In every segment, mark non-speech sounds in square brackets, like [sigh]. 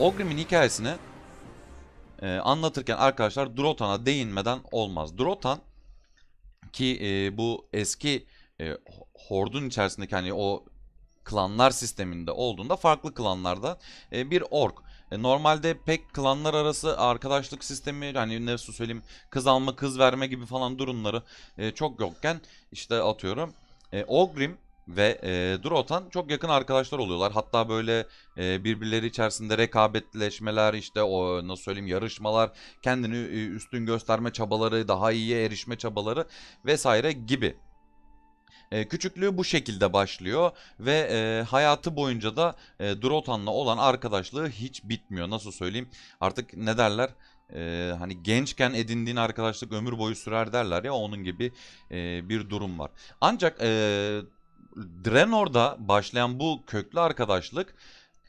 Ogrim'in hikayesini e, anlatırken arkadaşlar Drotan'a değinmeden olmaz. Drotan ki e, bu eski e, Hord'un içerisindeki hani o klanlar sisteminde olduğunda farklı klanlarda e, bir ork. E, normalde pek klanlar arası arkadaşlık sistemi hani nasıl söyleyeyim kız alma kız verme gibi falan durumları e, çok yokken işte atıyorum e, Ogrim ve e, Drotan çok yakın arkadaşlar oluyorlar. Hatta böyle e, birbirleri içerisinde rekabetleşmeler işte o nasıl söyleyeyim yarışmalar, kendini e, üstün gösterme çabaları, daha iyiye erişme çabaları vesaire gibi. E, küçüklüğü bu şekilde başlıyor ve e, hayatı boyunca da e, Drotan'la olan arkadaşlığı hiç bitmiyor. Nasıl söyleyeyim? Artık ne derler? E, hani gençken edindiğin arkadaşlık ömür boyu sürer derler ya onun gibi e, bir durum var. Ancak e, Draenor'da başlayan bu köklü arkadaşlık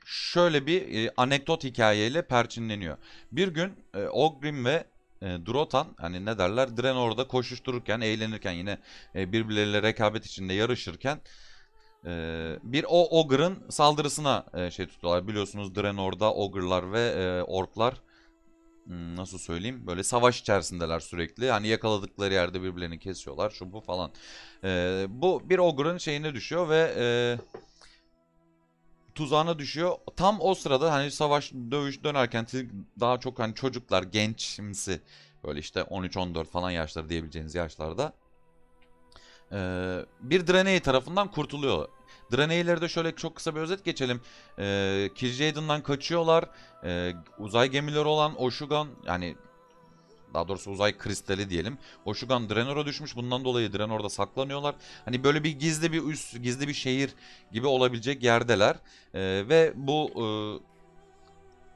şöyle bir e, anekdot hikayeyle perçinleniyor. Bir gün e, Ogrim ve e, Drotan hani ne derler Draenor'da koşuştururken, eğlenirken yine e, birbirleriyle rekabet içinde yarışırken e, bir o Ogre'ın saldırısına e, şey tutuyorlar. Biliyorsunuz Draenor'da Ogre'lar ve e, Ork'lar hmm, nasıl söyleyeyim böyle savaş içerisindeler sürekli. Hani yakaladıkları yerde birbirlerini kesiyorlar şu bu falan. E, bu bir Ogre'ın şeyine düşüyor ve e, tuzağına düşüyor. Tam o sırada hani savaş dövüş dönerken daha çok hani çocuklar gençimsi böyle işte 13-14 falan yaşları diyebileceğiniz yaşlarda e, bir Draenei tarafından kurtuluyor. Draenei'leri de şöyle çok kısa bir özet geçelim. E, Kil'jaeden'dan kaçıyorlar. E, uzay gemileri olan Oshugan yani daha doğrusu uzay kristali diyelim. Oshugan Draenor'a düşmüş. Bundan dolayı Draenor'da saklanıyorlar. Hani böyle bir gizli bir üs, gizli bir şehir gibi olabilecek yerdeler. Ee, ve bu e,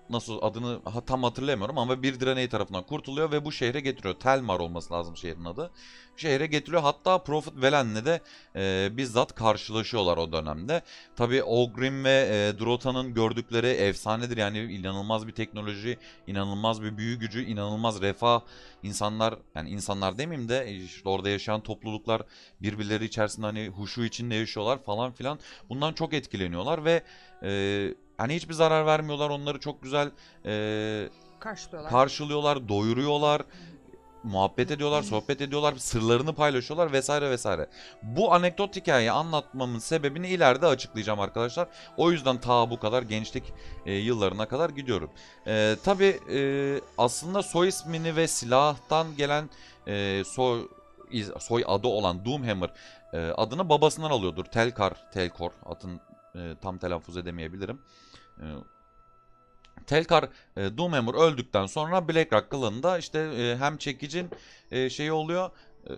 nasıl adını ha, tam hatırlayamıyorum ama bir Draenei tarafından kurtuluyor ve bu şehre getiriyor. Telmar olması lazım şehrin adı. Şehre getiriyor. Hatta Prophet Velen'le de e, bizzat karşılaşıyorlar o dönemde. Tabi Ogrim ve e, Drota'nın gördükleri efsanedir. Yani inanılmaz bir teknoloji, inanılmaz bir büyü gücü, inanılmaz refah. İnsanlar yani insanlar demeyeyim de işte orada yaşayan topluluklar birbirleri içerisinde hani huşu içinde yaşıyorlar falan filan. Bundan çok etkileniyorlar ve e, hani hiçbir zarar vermiyorlar. Onları çok güzel e, Karşılıyorlar. karşılıyorlar, doyuruyorlar, muhabbet ediyorlar, sohbet ediyorlar, sırlarını paylaşıyorlar vesaire vesaire. Bu anekdot hikayeyi anlatmamın sebebini ileride açıklayacağım arkadaşlar. O yüzden ta bu kadar gençlik e, yıllarına kadar gidiyorum. E, Tabi aslında soy ismini ve silahtan gelen e, soy soy adı olan Doomhammer e, adını babasından alıyordur. Telkar, Telkor adını e, tam telaffuz edemeyebilirim. E, Telkar e, Doomhammer öldükten sonra BlackRock klanında işte e, hem çekicin e, şeyi oluyor e,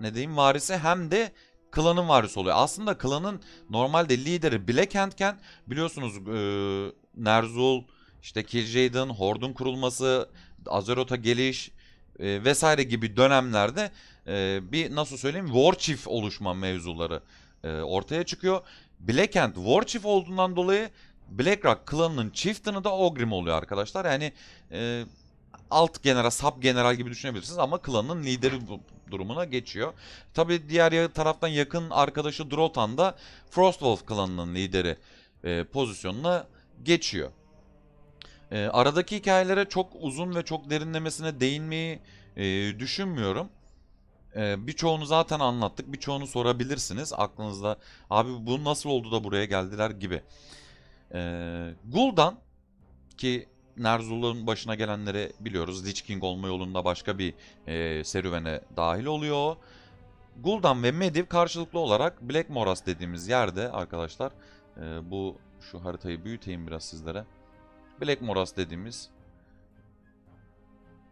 ne diyeyim varisi hem de klanın varisi oluyor. Aslında klanın normalde lideri Blackhand'ken biliyorsunuz e, Ner'zhul, işte Kil'jaeden, Hord'un kurulması, Azeroth'a geliş e, vesaire gibi dönemlerde e, bir nasıl söyleyeyim War Chief oluşma mevzuları e, ortaya çıkıyor. Blackhand War Chief olduğundan dolayı BlackRock klanının chieftain'ı da Ogrim oluyor arkadaşlar. Yani e, alt general, sub general gibi düşünebilirsiniz ama klanın lideri durumuna geçiyor. Tabi diğer taraftan yakın arkadaşı Drotan da Frostwolf klanının lideri e, pozisyonuna geçiyor. E, aradaki hikayelere çok uzun ve çok derinlemesine değinmeyi e, düşünmüyorum. E, birçoğunu zaten anlattık. Birçoğunu sorabilirsiniz aklınızda. Abi bu nasıl oldu da buraya geldiler gibi. Ee, Gul'dan ki Ner'zhul'un başına gelenleri biliyoruz. Lich King olma yolunda başka bir e, serüvene dahil oluyor. Gul'dan ve Medivh karşılıklı olarak Black Moras dediğimiz yerde arkadaşlar e, bu şu haritayı büyüteyim biraz sizlere. Black Moras dediğimiz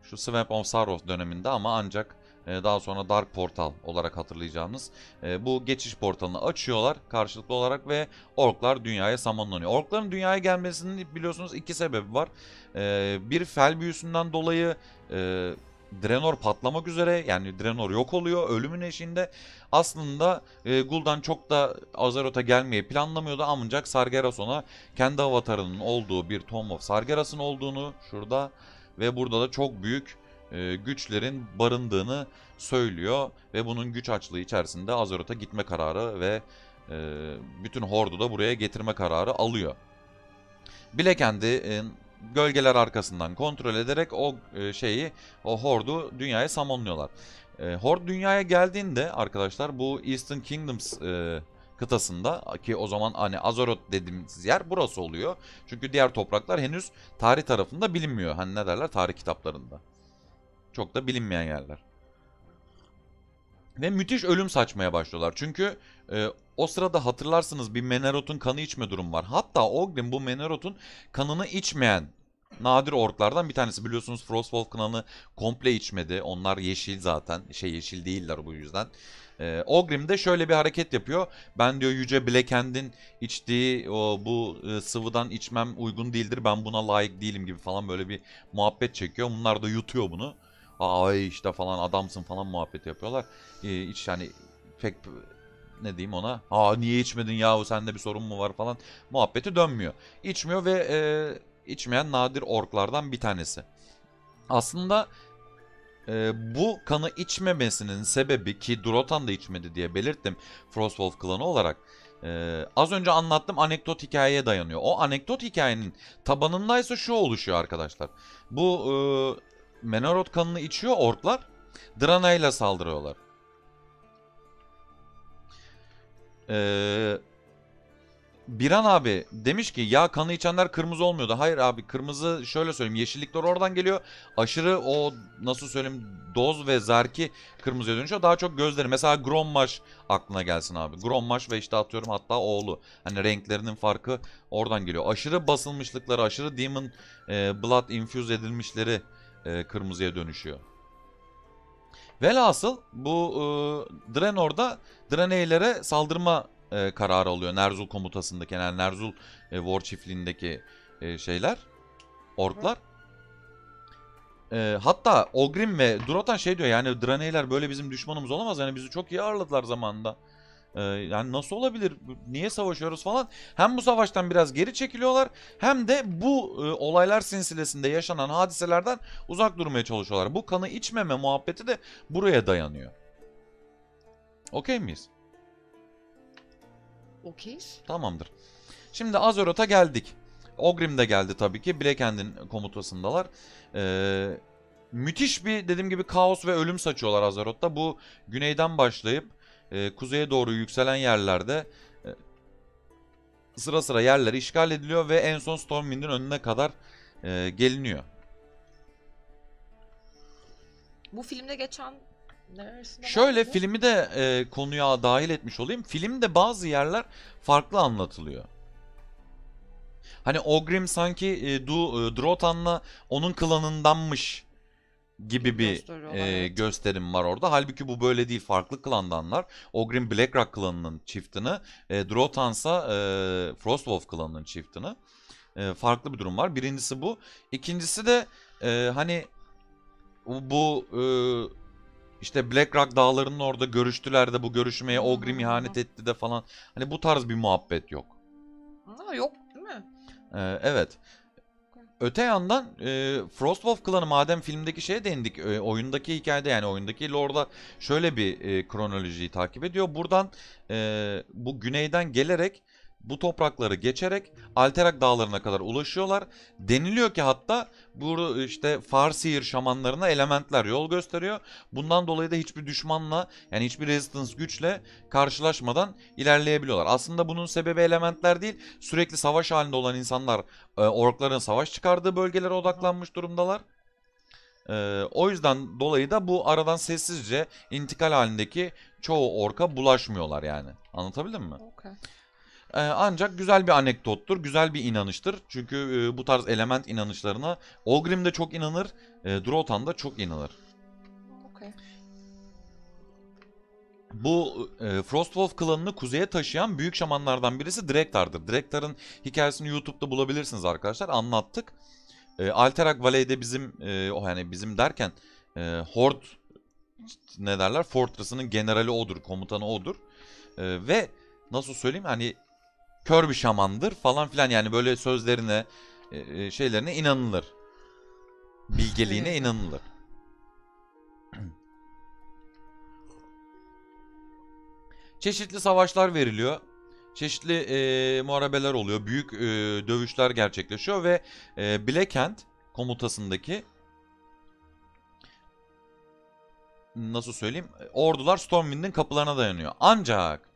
şu Swamp of Sorrow döneminde ama ancak daha sonra Dark Portal olarak hatırlayacağınız e, bu geçiş portalını açıyorlar karşılıklı olarak ve orklar dünyaya samanlanıyor. Orkların dünyaya gelmesinin biliyorsunuz iki sebebi var. E, bir fel büyüsünden dolayı e, Draenor patlamak üzere yani Draenor yok oluyor ölümün eşiğinde. Aslında e, Gul'dan çok da Azeroth'a gelmeyi planlamıyordu ancak Sargerason'a kendi avatarının olduğu bir Tomb of Sargeras'ın olduğunu şurada ve burada da çok büyük e, güçlerin barındığını söylüyor ve bunun güç açlığı içerisinde Azeroth'a gitme kararı ve e, bütün hordu da buraya getirme kararı alıyor. Blackhand'i e, gölgeler arkasından kontrol ederek o şeyi o hordu dünyaya samonluyorlar. E, hord dünyaya geldiğinde arkadaşlar bu Eastern Kingdoms kıtasında ki o zaman hani Azeroth dediğimiz yer burası oluyor. Çünkü diğer topraklar henüz tarih tarafında bilinmiyor. Hani ne derler tarih kitaplarında. Çok da bilinmeyen yerler. Ve müthiş ölüm saçmaya başlıyorlar. Çünkü e, o sırada hatırlarsınız bir Meneroth'un kanı içme durum var. Hatta Ogrim bu Meneroth'un kanını içmeyen nadir orklardan bir tanesi. Biliyorsunuz Frostwolf kanını komple içmedi. Onlar yeşil zaten. Şey yeşil değiller bu yüzden. E, Ogrim de şöyle bir hareket yapıyor. Ben diyor Yüce Blackhand'in içtiği o bu e, sıvıdan içmem uygun değildir. Ben buna layık değilim gibi falan böyle bir muhabbet çekiyor. Bunlar da yutuyor bunu. Ay işte falan adamsın falan muhabbet yapıyorlar. E, hiç yani pek ne diyeyim ona? Aa niye içmedin yahu sende bir sorun mu var falan muhabbeti dönmüyor. İçmiyor ve e, içmeyen nadir orklardan bir tanesi. Aslında e, bu kanı içmemesinin sebebi ki Durotan da içmedi diye belirttim Frostwolf klanı olarak. e, az önce anlattığım anekdot hikayeye dayanıyor. O anekdot hikayenin tabanındaysa şu oluşuyor arkadaşlar. Bu e, Menoroth kanını içiyor orklar. Drana ile saldırıyorlar. Ee, Biran abi demiş ki ya kanı içenler kırmızı olmuyordu. Hayır abi kırmızı şöyle söyleyeyim yeşillikler oradan geliyor. Aşırı o nasıl söyleyeyim doz ve zerki kırmızıya dönüşüyor. Daha çok gözleri. Mesela Grommash aklına gelsin abi. Grommash ve işte atıyorum hatta oğlu. Hani renklerinin farkı oradan geliyor. Aşırı basılmışlıkları, aşırı Demon e, Blood infuse edilmişleri e, kırmızıya dönüşüyor. Velhasıl bu e, Draenor'da Draenei'lere saldırma e, kararı alıyor. Nerzul komutasındaki yani Nerzul e, War çiftliğindeki e, şeyler. Orklar. E, hatta Ogrim ve Durotan şey diyor yani Draenei'ler böyle bizim düşmanımız olamaz. Yani bizi çok iyi ağırladılar zamanında. E, yani nasıl olabilir? Niye savaşıyoruz falan. Hem bu savaştan biraz geri çekiliyorlar hem de bu e, olaylar silsilesinde yaşanan hadiselerden uzak durmaya çalışıyorlar. Bu kanı içmeme muhabbeti de buraya dayanıyor. Okey miyiz? Okeyiz. Tamamdır. Şimdi Azeroth'a geldik. Ogrim de geldi tabii ki. Blackhand'in komutasındalar. Ee, müthiş bir dediğim gibi kaos ve ölüm saçıyorlar Azeroth'ta. Bu güneyden başlayıp e, kuzeye doğru yükselen yerlerde e, sıra sıra yerler işgal ediliyor ve en son Stormwind'in önüne kadar e, geliniyor. Bu filmde geçen neresinde Şöyle mıydı? filmi de e, konuya dahil etmiş olayım. Filmde bazı yerler farklı anlatılıyor. Hani Ogrim sanki e, Du, e, Drotan'la onun klanındanmış gibi bir e, evet. gösterim var orada. Halbuki bu böyle değil. Farklı klandanlar. Ogrim Blackrock klanının çiftini, e, Drotan'sa e, Frostwolf klanının çiftini. E, farklı bir durum var. Birincisi bu. İkincisi de e, hani bu e, işte Blackrock dağlarının orada görüştüler de bu görüşmeye Ogrim ihanet etti de falan. Hani bu tarz bir muhabbet yok. Ha, yok değil mi? Ee, evet. Öte yandan e, Frostwolf klanı madem filmdeki şeye değindik e, oyundaki hikayede yani oyundaki lore'da şöyle bir e, kronolojiyi takip ediyor. Buradan e, bu güneyden gelerek bu toprakları geçerek Alterak dağlarına kadar ulaşıyorlar. Deniliyor ki hatta bu işte Farseer şamanlarına elementler yol gösteriyor. Bundan dolayı da hiçbir düşmanla yani hiçbir resistance güçle karşılaşmadan ilerleyebiliyorlar. Aslında bunun sebebi elementler değil sürekli savaş halinde olan insanlar e, orkların savaş çıkardığı bölgelere odaklanmış durumdalar. E, o yüzden dolayı da bu aradan sessizce intikal halindeki çoğu orka bulaşmıyorlar yani. Anlatabildim mi? Okey. Ee, ancak güzel bir anekdottur, güzel bir inanıştır. Çünkü e, bu tarz element inanışlarına Ogrim de çok inanır, e, Drotan da çok inanır. Okey. Bu e, Frostwolf klanını kuzeye taşıyan büyük şamanlardan birisi Drektar'dır. Drektar'ın hikayesini YouTube'da bulabilirsiniz arkadaşlar. Anlattık. E, Alterak Valley'de bizim, e, o yani bizim derken e, Horde ne derler? Fortress'ının generali odur, komutanı odur. E, ve nasıl söyleyeyim hani kör bir şamandır falan filan yani böyle sözlerine e, e, şeylerine inanılır. Bilgeliğine inanılır. [clears throat] Çeşitli savaşlar veriliyor. çeşitli e, muharebeler oluyor. Büyük e, dövüşler gerçekleşiyor ve e, Black Hand komutasındaki nasıl söyleyeyim ordular Stormwind'in kapılarına dayanıyor. Ancak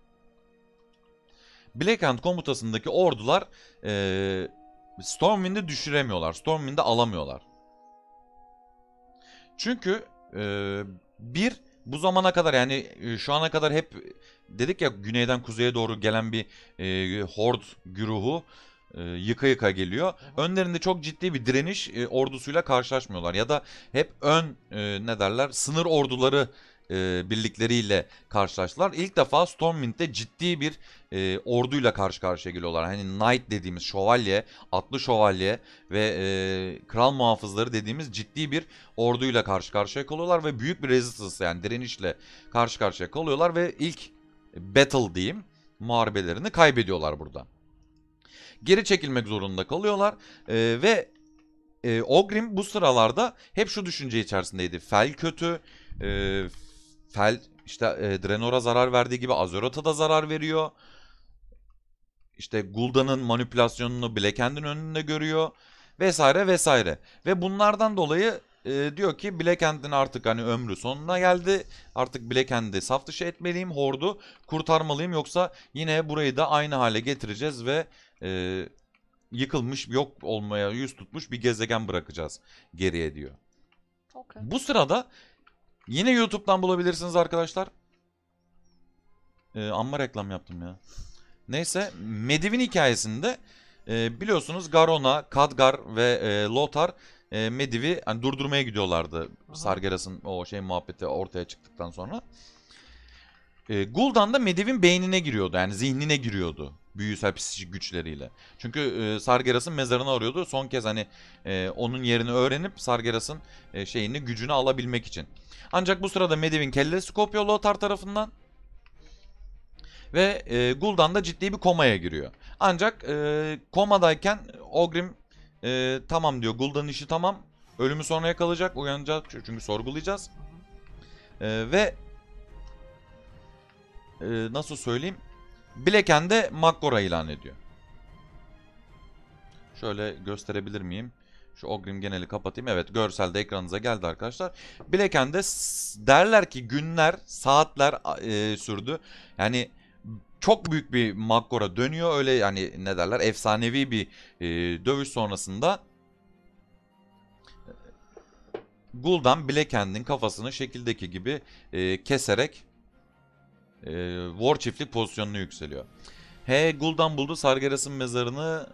Black Hand komutasındaki ordular e, Stormwind'i düşüremiyorlar. Stormwind'i alamıyorlar. Çünkü e, bir bu zamana kadar yani şu ana kadar hep dedik ya güneyden kuzeye doğru gelen bir e, hord güruhu e, yıka yıka geliyor. Önlerinde çok ciddi bir direniş e, ordusuyla karşılaşmıyorlar. Ya da hep ön e, ne derler sınır orduları e, birlikleriyle karşılaştılar. İlk defa Stormwind'de ciddi bir e, orduyla karşı karşıya geliyorlar. Hani Knight dediğimiz şövalye, atlı şövalye ve e, kral muhafızları dediğimiz ciddi bir orduyla karşı karşıya kalıyorlar ve büyük bir resistance yani direnişle karşı karşıya kalıyorlar ve ilk battle diyeyim muharebelerini kaybediyorlar burada. Geri çekilmek zorunda kalıyorlar e, ve e, Ogrim bu sıralarda hep şu düşünce içerisindeydi. Fel kötü, e, Fel işte e, Draenor'a zarar verdiği gibi Azeroth'a da zarar veriyor. İşte Gul'dan'ın manipülasyonunu Blackhand'in önünde görüyor vesaire vesaire. Ve bunlardan dolayı e, diyor ki Blackhand'in artık hani ömrü sonuna geldi. Artık Blackhand'i saf dışı etmeliyim, Hord'u kurtarmalıyım yoksa yine burayı da aynı hale getireceğiz ve e, yıkılmış, yok olmaya yüz tutmuş bir gezegen bırakacağız geriye diyor. Okay. Bu sırada yine YouTube'dan bulabilirsiniz arkadaşlar. Ee, amma reklam yaptım ya. Neyse Medivh'in hikayesinde e, biliyorsunuz Garona, Khadgar ve e, Lothar e, Medivh'i hani durdurmaya gidiyorlardı. Sargeras'ın o şey muhabbeti ortaya çıktıktan sonra. E, Gul'dan da Medivh'in beynine giriyordu yani zihnine giriyordu büyüsel psikolojik güçleriyle. Çünkü e, Sargeras'ın mezarını arıyordu. Son kez hani e, onun yerini öğrenip Sargeras'ın e, şeyini gücünü alabilmek için. Ancak bu sırada Medivh'in kellesi kopuyor Lothar tarafından. Ve e, Gul'dan da ciddi bir komaya giriyor. Ancak e, komadayken Ogrim e, tamam diyor Gul'dan işi tamam. Ölümü sonraya kalacak. Uyanacak çünkü sorgulayacağız. E, ve e, nasıl söyleyeyim? Blacken de Makkora ilan ediyor. Şöyle gösterebilir miyim? Şu Ogrim geneli kapatayım. Evet görselde ekranınıza geldi arkadaşlar. Blaken'de s- derler ki günler, saatler e, sürdü. Yani çok büyük bir Makkora dönüyor. Öyle yani ne derler efsanevi bir e, dövüş sonrasında Gul'dan Blackhand'in kafasını şekildeki gibi e, keserek e, War çiftlik pozisyonuna yükseliyor. He Gul'dan buldu Sargeras'ın mezarını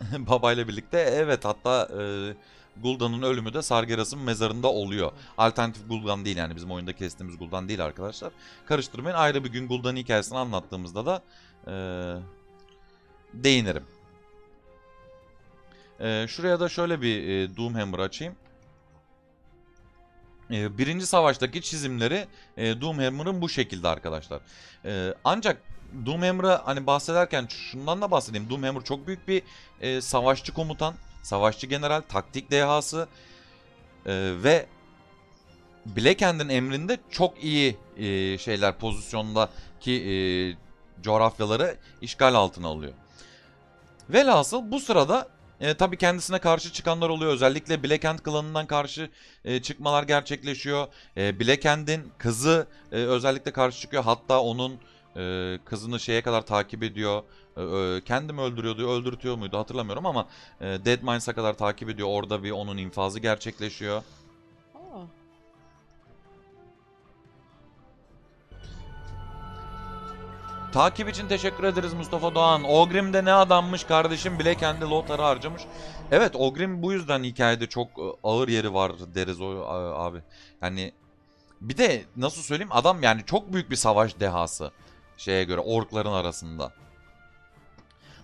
[laughs] babayla birlikte. Evet hatta e, Gul'dan'ın ölümü de Sargeras'ın mezarında oluyor. Alternatif Gul'dan değil yani bizim oyunda kestiğimiz Gul'dan değil arkadaşlar. Karıştırmayın ayrı bir gün Gul'dan hikayesini anlattığımızda da e, değinirim. E, şuraya da şöyle bir e, Doomhammer açayım. E, birinci savaştaki çizimleri e, Doomhammer'ın bu şekilde arkadaşlar. E, ancak Doomhammer'a hani bahsederken şundan da bahsedeyim. Doomhammer çok büyük bir e, savaşçı komutan, savaşçı general, taktik dehası e, ve Blackhand'in emrinde çok iyi e, şeyler pozisyondaki e, coğrafyaları işgal altına alıyor. Velhasıl bu sırada e, tabii kendisine karşı çıkanlar oluyor. Özellikle Blackhand klanından karşı e, çıkmalar gerçekleşiyor. E, Blackhand'in kızı e, özellikle karşı çıkıyor. Hatta onun e, kızını şeye kadar takip ediyor. E, e, kendi mi öldürüyordu, öldürtüyor muydu hatırlamıyorum ama e, Dead Mines'a kadar takip ediyor. Orada bir onun infazı gerçekleşiyor. Aa, Takip için teşekkür ederiz Mustafa Doğan. Ogrim de ne adammış kardeşim bile kendi Lothar'ı harcamış. Evet Ogrim bu yüzden hikayede çok ağır yeri var deriz o abi. Yani bir de nasıl söyleyeyim adam yani çok büyük bir savaş dehası şeye göre orkların arasında.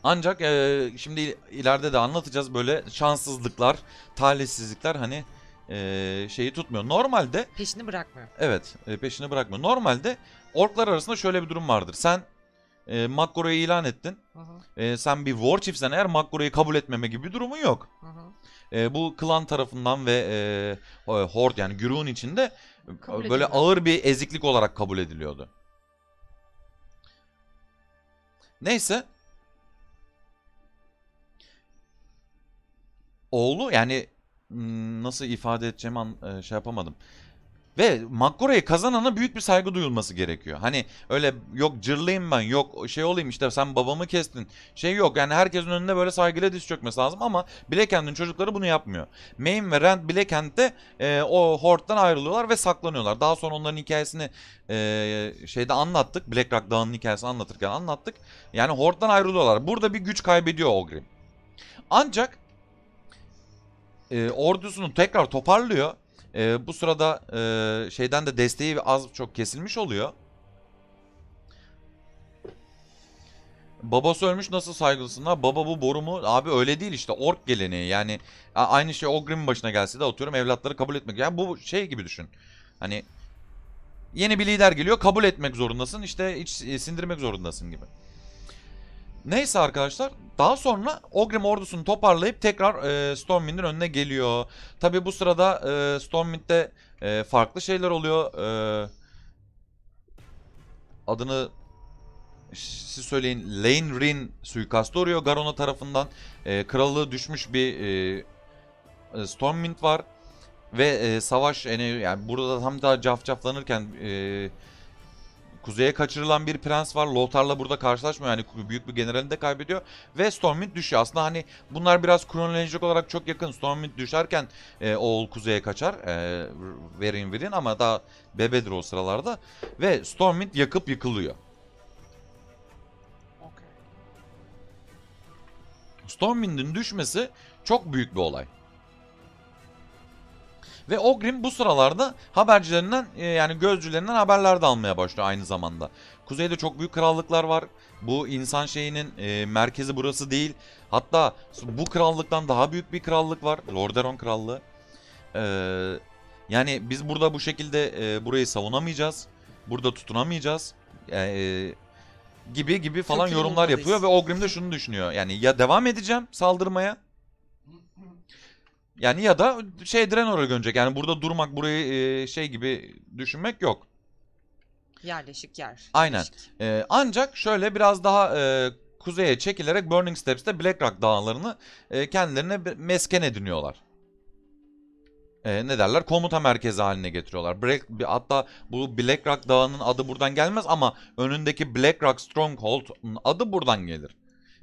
Ancak e, şimdi ileride de anlatacağız böyle şanssızlıklar, talihsizlikler hani e, şeyi tutmuyor. Normalde peşini bırakmıyor. Evet e, peşini bırakmıyor. Normalde orklar arasında şöyle bir durum vardır. Sen e, Makkoro'yu ilan ettin. Hı hı, E, sen bir war chief'sen eğer Makkoro'yu kabul etmeme gibi bir durumun yok. hı hı. E, bu klan tarafından ve e, horde yani güruhun içinde Kabul böyle edilmez. ağır bir eziklik olarak kabul ediliyordu. Neyse. Oğlu yani hmm, nasıl ifade edeceğimi an- e, şey yapamadım. Ve Makgora'yı kazanana büyük bir saygı duyulması gerekiyor. Hani öyle yok cırlayayım ben yok şey olayım işte sen babamı kestin. Şey yok yani herkesin önünde böyle saygıyla diz çökmesi lazım ama Blackhand'in çocukları bunu yapmıyor. Mayne ve Rand Blackhand'de e, o Hord'dan ayrılıyorlar ve saklanıyorlar. Daha sonra onların hikayesini e, şeyde anlattık. Blackrock Dağı'nın hikayesini anlatırken anlattık. Yani Hord'dan ayrılıyorlar. Burada bir güç kaybediyor Ogrim. Ancak e, ordusunu tekrar toparlıyor. E, bu sırada e, şeyden de desteği az çok kesilmiş oluyor. Babası ölmüş nasıl saygılısınlar? Baba bu boru mu? Abi öyle değil işte ork geleneği yani aynı şey Ogrim'in başına gelse de atıyorum evlatları kabul etmek. Yani bu şey gibi düşün. Hani yeni bir lider geliyor kabul etmek zorundasın işte iç e, sindirmek zorundasın gibi. Neyse arkadaşlar daha sonra Ogrim ordusunu toparlayıp tekrar e, Stormwind'in önüne geliyor. Tabi bu sırada e, Stormwind'de e, farklı şeyler oluyor. E, adını siz söyleyin Lane Rin suikastı uğruyor Garona tarafından. E, krallığı düşmüş bir e, e, Stormwind var. Ve e, savaş yani, yani burada tam daha cafcaflanırken e, kuzeye kaçırılan bir prens var. Lothar'la burada karşılaşmıyor. Yani büyük bir generalini de kaybediyor. Ve Stormwind düşüyor. Aslında hani bunlar biraz kronolojik olarak çok yakın. Stormwind düşerken e, oğul kuzeye kaçar. E, Verin Virin ama daha bebedir o sıralarda. Ve Stormwind yakıp yıkılıyor. Stormwind'in düşmesi çok büyük bir olay. Ve Ogrim bu sıralarda habercilerinden e, yani gözcülerinden haberler de almaya başlıyor aynı zamanda. Kuzeyde çok büyük krallıklar var. Bu insan şeyinin e, merkezi burası değil. Hatta bu krallıktan daha büyük bir krallık var. Lordaeron Krallığı. Ee, yani biz burada bu şekilde e, burayı savunamayacağız. Burada tutunamayacağız. E, gibi gibi falan Kökünü yorumlar yapıyor ve Ogrim de şunu düşünüyor. Yani ya devam edeceğim saldırmaya yani ya da şey Draenor'a dönecek. Yani burada durmak, burayı e, şey gibi düşünmek yok. Yerleşik yer. Aynen. E, ancak şöyle biraz daha e, kuzeye çekilerek Burning Steps'te Blackrock dağlarını e, kendilerine bir mesken ediniyorlar. E, ne derler? Komuta merkezi haline getiriyorlar. Black, hatta bu Blackrock dağının adı buradan gelmez ama önündeki Blackrock Stronghold'un adı buradan gelir.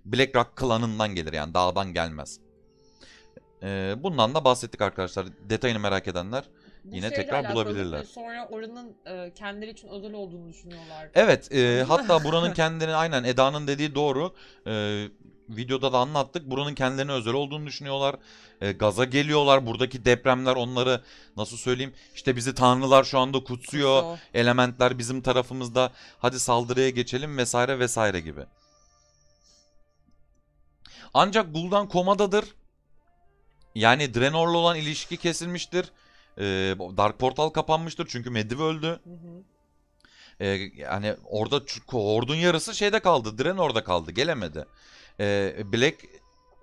Blackrock klanından gelir yani dağdan gelmez. E, bundan da bahsettik arkadaşlar. Detayını merak edenler. Bu Yine tekrar bulabilirler. Sonra oranın e, kendileri için özel olduğunu düşünüyorlar. Evet, e, hatta buranın [laughs] kendini aynen Eda'nın dediği doğru. E, videoda da anlattık. Buranın kendilerine özel olduğunu düşünüyorlar. E, gaza geliyorlar. Buradaki depremler onları nasıl söyleyeyim? İşte bizi tanrılar şu anda kutsuyor. So, Elementler bizim tarafımızda. Hadi saldırıya geçelim vesaire vesaire gibi. Ancak Gul'dan komadadır. Yani Draenor'la olan ilişki kesilmiştir. E, Dark Portal kapanmıştır çünkü Medivh öldü. Hı hı. Ee, yani orada çünkü ordun yarısı şeyde kaldı. Draenor'da kaldı. Gelemedi. Ee, Black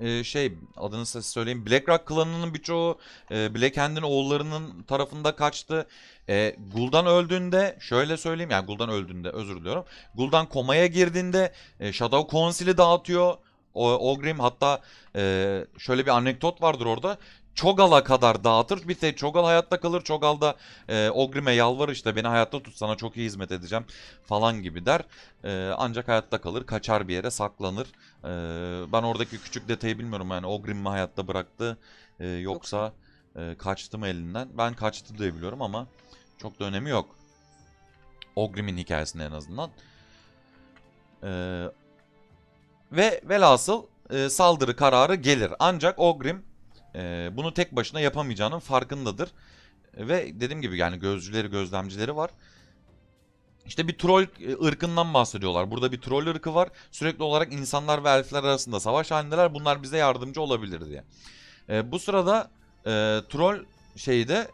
e, şey adını size söyleyeyim. Blackrock klanının birçoğu e, Blackhand'in oğullarının tarafında kaçtı. E, Gul'dan öldüğünde şöyle söyleyeyim yani Gul'dan öldüğünde özür diliyorum. Gul'dan komaya girdiğinde e, Shadow Council'i dağıtıyor. O, Ogrim hatta e, şöyle bir anekdot vardır orada. Chogal'a kadar dağıtır. Bir tek Chogal hayatta kalır. Chogal da e, Ogrim'e yalvarır işte beni hayatta tut sana çok iyi hizmet edeceğim falan gibi der. E, ancak hayatta kalır. Kaçar bir yere saklanır. E, ben oradaki küçük detayı bilmiyorum yani Ogrim mi hayatta bıraktı e, yoksa e, kaçtı mı elinden. Ben kaçtı diye biliyorum ama çok da önemi yok. Ogrim'in hikayesinde en azından. E, ve velhasıl e, saldırı kararı gelir. Ancak Ogrim e, bunu tek başına yapamayacağının farkındadır. Ve dediğim gibi yani gözcüleri, gözlemcileri var. İşte bir troll e, ırkından bahsediyorlar. Burada bir troll ırkı var. Sürekli olarak insanlar ve elfler arasında savaş halindeler. Bunlar bize yardımcı olabilir diye. E, bu sırada e, troll şeyde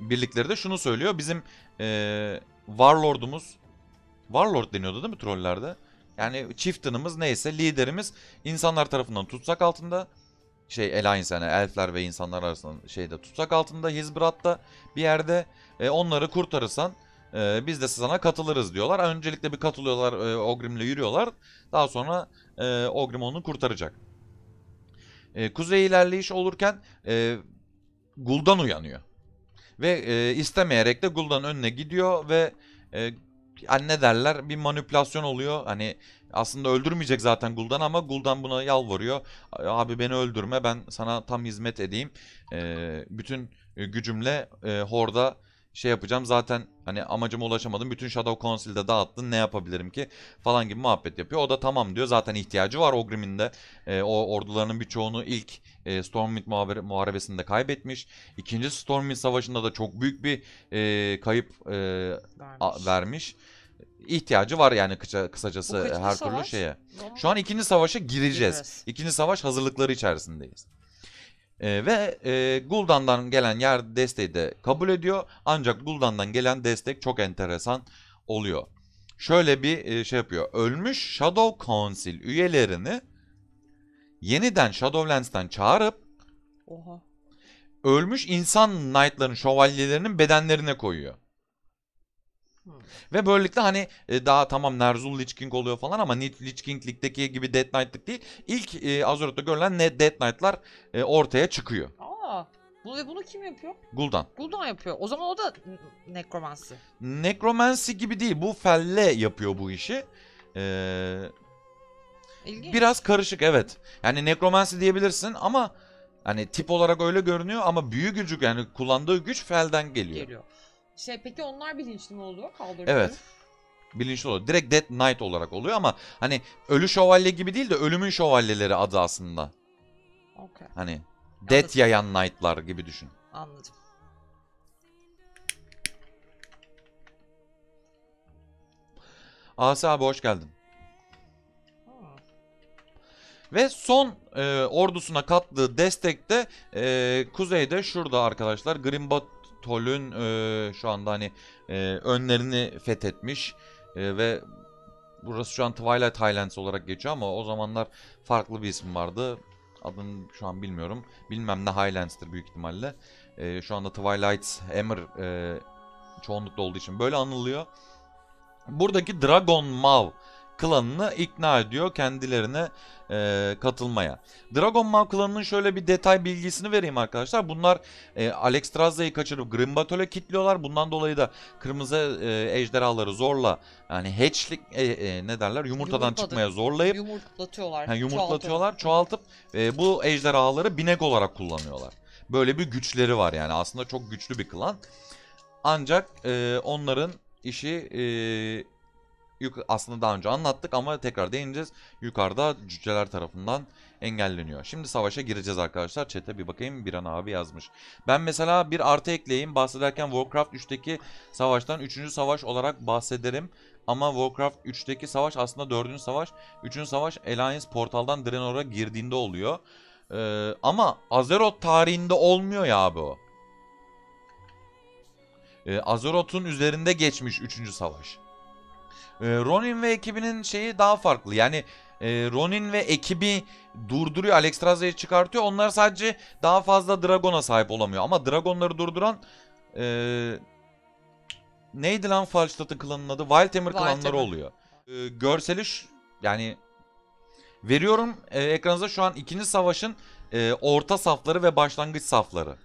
birlikleri de şunu söylüyor. Bizim e, warlord'umuz warlord deniyordu değil mi trollerde? Yani chieftain'ımız neyse liderimiz insanlar tarafından tutsak altında şey Alliance yani elfler ve insanlar arasında şeyde tutsak altında Hizbrat'ta bir yerde e, onları kurtarırsan E, biz de sana katılırız diyorlar. Öncelikle bir katılıyorlar e, Ogrim'le yürüyorlar. Daha sonra e, Ogrim onu kurtaracak. E, kuzey ilerleyiş olurken e, Gul'dan uyanıyor. Ve e, istemeyerek de Gul'dan önüne gidiyor ve e, hani ne derler bir manipülasyon oluyor. Hani aslında öldürmeyecek zaten Gul'dan ama Gul'dan buna yalvarıyor. Abi beni öldürme ben sana tam hizmet edeyim. E, bütün gücümle e, Horda şey yapacağım. Zaten hani amacıma ulaşamadım. Bütün Shadow Council'de dağıttın ne yapabilirim ki falan gibi muhabbet yapıyor. O da tamam diyor. Zaten ihtiyacı var Ogrim'in de. E, o ordularının birçoğunu ilk e, Stormwind muhare- muharebesinde kaybetmiş. İkinci Stormwind savaşında da çok büyük bir e, kayıp e, Vermiş. a- vermiş. İhtiyacı var yani kısa, kısacası her türlü savaş? şeye. Ama Şu an ikinci savaşa gireceğiz. Gireceğiz. İkinci savaş hazırlıkları içerisindeyiz. Ee, ve e, Gul'dan'dan gelen yer desteği de kabul ediyor. Ancak Gul'dan'dan gelen destek çok enteresan oluyor. Şöyle bir e, şey yapıyor. Ölmüş Shadow Council üyelerini yeniden Shadowlands'tan çağırıp Oha. ölmüş insan knight'ların şövalyelerinin bedenlerine koyuyor. Hmm. Ve böylelikle hani e, daha tamam Ner'zhul Lich King oluyor falan ama Lich King'likteki gibi Death Knight'lık değil. İlk e, Azeroth'ta görülen ne Death Knight'lar e, ortaya çıkıyor. Aa. Bunu ve bunu kim yapıyor? Gul'dan. Gul'dan yapıyor. O zaman o da nekromansi. Necromancy gibi değil. Bu Felle yapıyor bu işi. Ee, İlginç. biraz karışık evet. Yani Necromancy diyebilirsin ama hani tip olarak öyle görünüyor ama büyü gücü yani kullandığı güç Fel'den geliyor. geliyor. Şey peki onlar bilinçli mi oluyor? Kaldırıyor. Evet. Bilinçli oluyor. Direkt Death Knight olarak oluyor ama hani ölü şövalye gibi değil de ölümün şövalyeleri adı aslında. Okey. Hani Death yayan Knight'lar gibi düşün. Anladım. Asi abi hoş geldin. Hmm. Ve son e, ordusuna kattığı destekte e, kuzeyde şurada arkadaşlar Grimbatol'ün e, şu anda hani e, önlerini fethetmiş E, ve burası şu an Twilight Highlands olarak geçiyor ama o zamanlar farklı bir isim vardı. Adını şu an bilmiyorum. Bilmem ne Highlands'tır büyük ihtimalle. E, şu anda Twilight Emir e, çoğunlukla olduğu için böyle anılıyor. Buradaki Dragon Maw klanını ikna ediyor kendilerine e, katılmaya. Dragon Maw klanının şöyle bir detay bilgisini vereyim arkadaşlar. Bunlar e, Alex Trazza'yı kaçırıp Grimbatol'e kilitliyorlar. Bundan dolayı da kırmızı e, ejderhaları zorla yani hatchlik e, e, ne derler yumurtadan Yumurtadı. çıkmaya zorlayıp Yumurtlatıyorlar. Ha, yumurtlatıyorlar, çoğaltıp e, bu ejderhaları binek olarak kullanıyorlar. Böyle bir güçleri var yani. Aslında çok güçlü bir klan. Ancak e, onların işi e, aslında daha önce anlattık ama tekrar değineceğiz. Yukarıda cüceler tarafından engelleniyor. Şimdi savaşa gireceğiz arkadaşlar. Chat'e bir bakayım. Bir an abi yazmış. Ben mesela bir artı ekleyeyim. Bahsederken Warcraft 3'teki savaştan 3. savaş olarak bahsederim. Ama Warcraft 3'teki savaş aslında 4. savaş. 3. savaş Alliance portaldan Draenor'a girdiğinde oluyor. Ee, ama Azeroth tarihinde olmuyor ya o. Ee, Azeroth'un üzerinde geçmiş 3. savaş. Ee, Ronin ve ekibinin şeyi daha farklı. Yani e, Ronin ve ekibi durduruyor. Alex Trazza'yı çıkartıyor. Onlar sadece daha fazla Dragon'a sahip olamıyor. Ama Dragon'ları durduran e, neydi lan Falstad'ın klanının adı? Wildhammer klanları oluyor. E, görseli şu- yani veriyorum e, ekranınıza şu an ikinci savaşın e, orta safları ve başlangıç safları.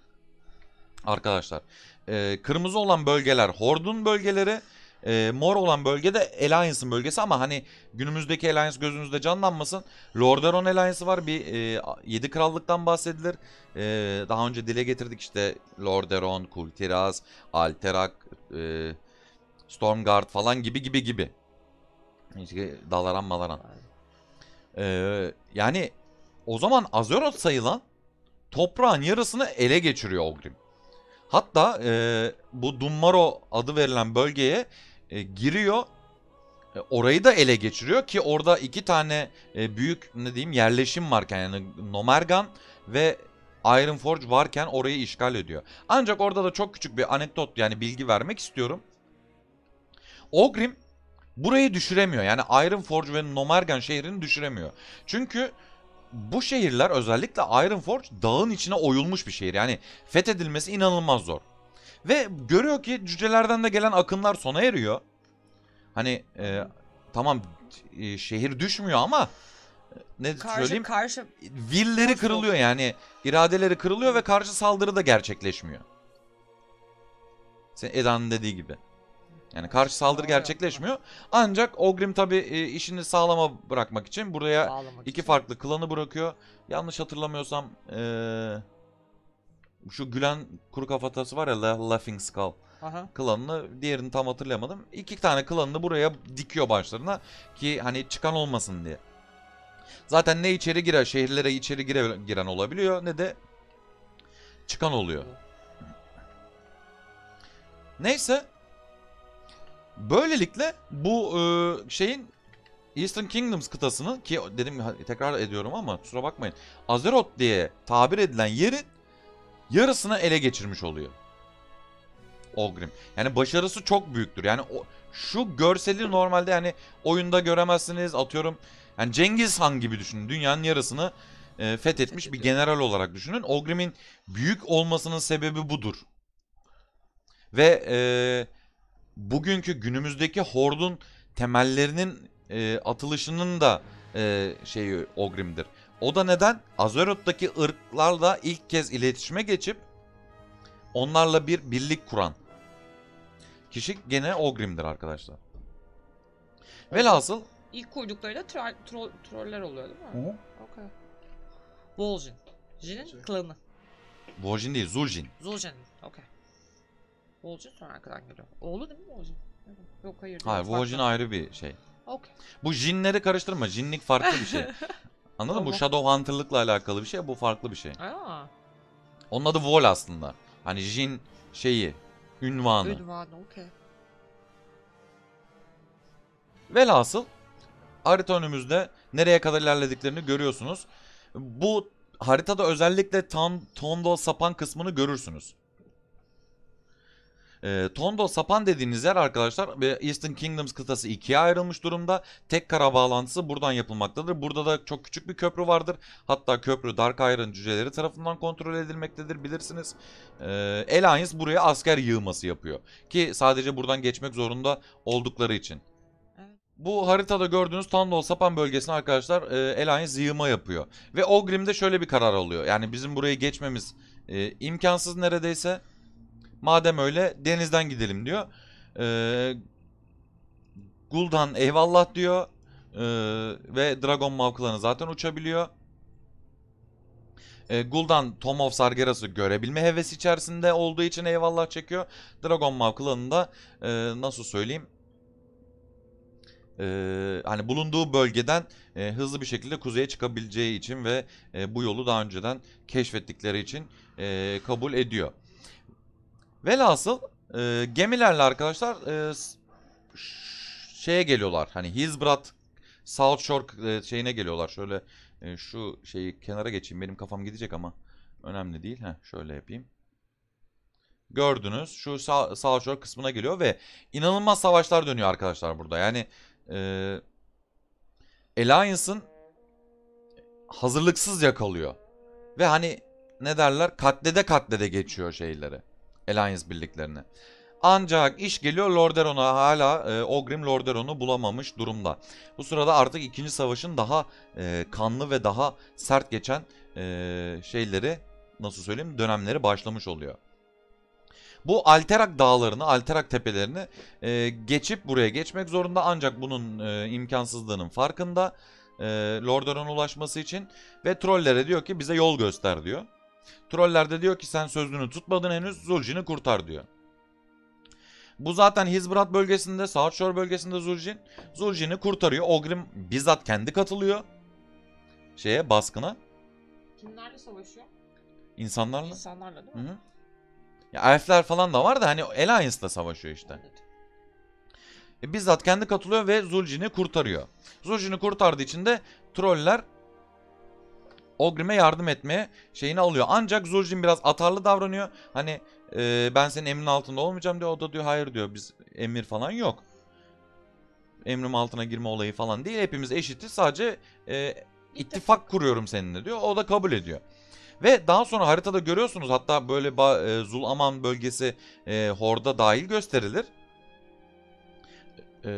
Arkadaşlar. E, kırmızı olan bölgeler Horde'un bölgeleri. E, mor olan bölge de Alliance'ın bölgesi ama hani günümüzdeki Alliance gözünüzde canlanmasın. Lordaeron Alliance'ı var. Bir e, 7 krallıktan bahsedilir. E, daha önce dile getirdik işte Lordaeron, Kultiraz, Alterak, e, Stormguard falan gibi gibi gibi. İşte Dalaran Malaran. Ee, yani o zaman Azeroth sayılan toprağın yarısını ele geçiriyor Ogrim. Hatta e, bu Dummaro adı verilen bölgeye e, giriyor. E, orayı da ele geçiriyor ki orada iki tane e, büyük ne diyeyim yerleşim varken yani Nomergan ve Ironforge varken orayı işgal ediyor. Ancak orada da çok küçük bir anekdot yani bilgi vermek istiyorum. Ogrim burayı düşüremiyor. Yani Ironforge ve Nomergan şehrini düşüremiyor. Çünkü bu şehirler özellikle Ironforge dağın içine oyulmuş bir şehir. Yani fethedilmesi inanılmaz zor. Ve görüyor ki cücelerden de gelen akınlar sona eriyor. Hani e, tamam e, şehir düşmüyor ama e, ne Karşı söyleyeyim? karşı Villeri Nasıl? kırılıyor yani. iradeleri kırılıyor ve karşı saldırı da gerçekleşmiyor. Sen Eda'nın dediği gibi. Yani karşı saldırı gerçekleşmiyor. Ancak Ogrim tabi işini sağlama bırakmak için buraya bağlamak iki için. farklı klanı bırakıyor. Yanlış hatırlamıyorsam eee, şu gülen kuru kafatası var ya La- Laughing Skull Aha. klanını diğerini tam hatırlayamadım. İki tane klanını buraya dikiyor başlarına ki hani çıkan olmasın diye. Zaten ne içeri girer şehirlere içeri gire, giren olabiliyor ne de çıkan oluyor. Neyse. Böylelikle bu e, şeyin Eastern Kingdoms kıtasını ki dedim tekrar ediyorum ama kusura bakmayın. Azeroth diye tabir edilen yerin yarısını ele geçirmiş oluyor. Ogrim. Yani başarısı çok büyüktür. Yani o, şu görseli normalde yani oyunda göremezsiniz. Atıyorum yani Cengiz Han gibi düşünün. Dünyanın yarısını e, fethetmiş bir general olarak düşünün. Ogrim'in büyük olmasının sebebi budur. Ve e, bugünkü günümüzdeki hordun temellerinin e, atılışının da e, şeyi Ogrim'dir. O da neden? Azeroth'taki ırklarla ilk kez iletişime geçip onlarla bir birlik kuran kişi gene Ogrim'dir arkadaşlar. Velhasıl İlk kurdukları da troll, troll, troller oluyor değil mi? Okay. Vol'jin. Jin'in klanı. Vol'jin değil Zul'jin. Zul'jin. Okay. Vol'jin sonra arkadan geliyor. Oğlu değil mi Vol'jin? Yok hayır. Hayır. Vol'jin ayrı bir şey. Okay. Bu jinleri karıştırma. Jinlik farklı bir şey. [laughs] Anladın mı? Bu. Shadowhunter'lıkla alakalı bir şey. Bu farklı bir şey. Aa, Onun adı Vol aslında. Hani jin şeyi, ünvanı. ünvan okey. Velhasıl harita önümüzde nereye kadar ilerlediklerini görüyorsunuz. Bu haritada özellikle Tan Tondo Sapan kısmını görürsünüz. Ee, Tondo Sapan dediğiniz yer arkadaşlar Eastern Kingdoms kıtası ikiye ayrılmış durumda. Tek kara bağlantısı buradan yapılmaktadır. Burada da çok küçük bir köprü vardır. Hatta köprü Dark Iron cüceleri tarafından kontrol edilmektedir bilirsiniz. Ee, Alliance buraya asker yığması yapıyor. Ki sadece buradan geçmek zorunda oldukları için. Bu haritada gördüğünüz Tandol Sapan bölgesine arkadaşlar e, Alliance yığma yapıyor. Ve Ogrim'de şöyle bir karar alıyor. Yani bizim burayı geçmemiz e, imkansız neredeyse. Madem öyle denizden gidelim diyor. E, Gul'dan eyvallah diyor. E, ve Dragon Maw klanı zaten uçabiliyor. E, Gul'dan Tom of Sargeras'ı görebilme hevesi içerisinde olduğu için eyvallah çekiyor. Dragon Maw klanında e, nasıl söyleyeyim e, hani bulunduğu bölgeden e, hızlı bir şekilde kuzeye çıkabileceği için ve e, bu yolu daha önceden keşfettikleri için e, kabul ediyor. Velhasıl e, gemilerle arkadaşlar e, şeye geliyorlar. Hani Hillsbrad South Shore e, şeyine geliyorlar. Şöyle e, şu şeyi kenara geçeyim. Benim kafam gidecek ama önemli değil. Heh, şöyle yapayım. Gördünüz. Şu Sa- South Shore kısmına geliyor ve inanılmaz savaşlar dönüyor arkadaşlar burada. Yani e, Alliance'ın hazırlıksız yakalıyor. Ve hani ne derler katlede katlede geçiyor şeyleri. Alliance birliklerini. Ancak iş geliyor Lordaeron'a hala e, Ogrim Lordaeron'u bulamamış durumda. Bu sırada artık ikinci savaşın daha e, kanlı ve daha sert geçen e, şeyleri nasıl söyleyeyim dönemleri başlamış oluyor. Bu Alterak dağlarını, Alterak tepelerini e, geçip buraya geçmek zorunda ancak bunun e, imkansızlığının farkında e, Lordaeron'a ulaşması için ve trollere diyor ki bize yol göster diyor. Troller de diyor ki sen sözünü tutmadın henüz Zul'jin'i kurtar diyor. Bu zaten Hizbrat bölgesinde, South Shore bölgesinde Zul'jin. Zul'jin'i kurtarıyor. Ogrim bizzat kendi katılıyor şeye baskına Kimlerle savaşıyor? insanlarla. İnsanlarla değil Hı mi? hı. Ya elfler falan da var da hani Alliance'la savaşıyor işte. Anladım. E, bizzat kendi katılıyor ve Zul'jin'i kurtarıyor. Zul'jin'i kurtardığı için de troller Ogrim'e yardım etmeye şeyini alıyor. Ancak Zul'jin biraz atarlı davranıyor. Hani e, ben senin emrin altında olmayacağım diyor. O da diyor hayır diyor biz emir falan yok. Emrim altına girme olayı falan değil. Hepimiz eşitiz sadece e, ittifak kuruyorum seninle diyor. O da kabul ediyor. Ve daha sonra haritada görüyorsunuz hatta böyle ba- e, Zul-Aman bölgesi e, Horda dahil gösterilir. E,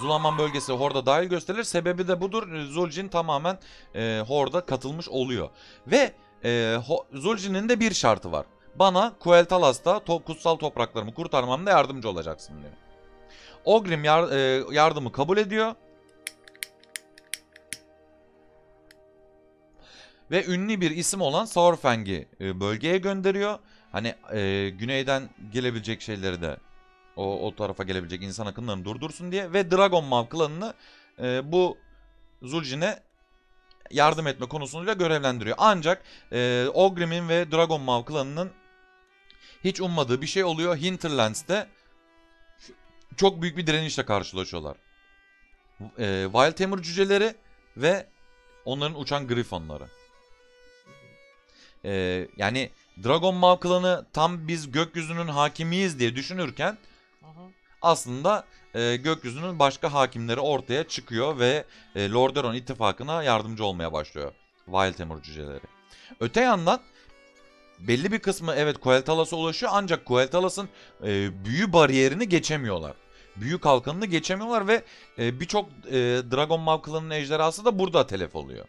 Zulaman bölgesi Horda dahil gösterilir. Sebebi de budur. E, Zul'jin tamamen e, Horda katılmış oluyor. Ve e, Zul'jin'in de bir şartı var. Bana Kueltalas'ta to- kutsal topraklarımı kurtarmamda yardımcı olacaksın diyor. Ogrim yar- e, yardımı kabul ediyor. Ve ünlü bir isim olan Saurfang'i e, bölgeye gönderiyor. Hani e, güneyden gelebilecek şeyleri de o, o tarafa gelebilecek insan akınlarını durdursun diye. Ve Dragon Maw klanını e, bu Zul'jin'e yardım etme konusunda görevlendiriyor. Ancak e, Ogrim'in ve Dragon Maw klanının hiç ummadığı bir şey oluyor. Hinterlands'te çok büyük bir direnişle karşılaşıyorlar. E, Wildhammer cüceleri ve onların uçan grifonları. E, yani Dragon Maw klanı tam biz gökyüzünün hakimiyiz diye düşünürken. Aslında e, gökyüzünün başka hakimleri ortaya çıkıyor ve e, Lordaeron ittifakına yardımcı olmaya başlıyor Wildhammer cüceleri. Öte yandan belli bir kısmı evet Coel'Talas'a ulaşıyor ancak Coel'Talas'ın e, büyü bariyerini geçemiyorlar. Büyü kalkanını geçemiyorlar ve e, birçok e, Dragon Maw klanının ejderhası da burada telef oluyor.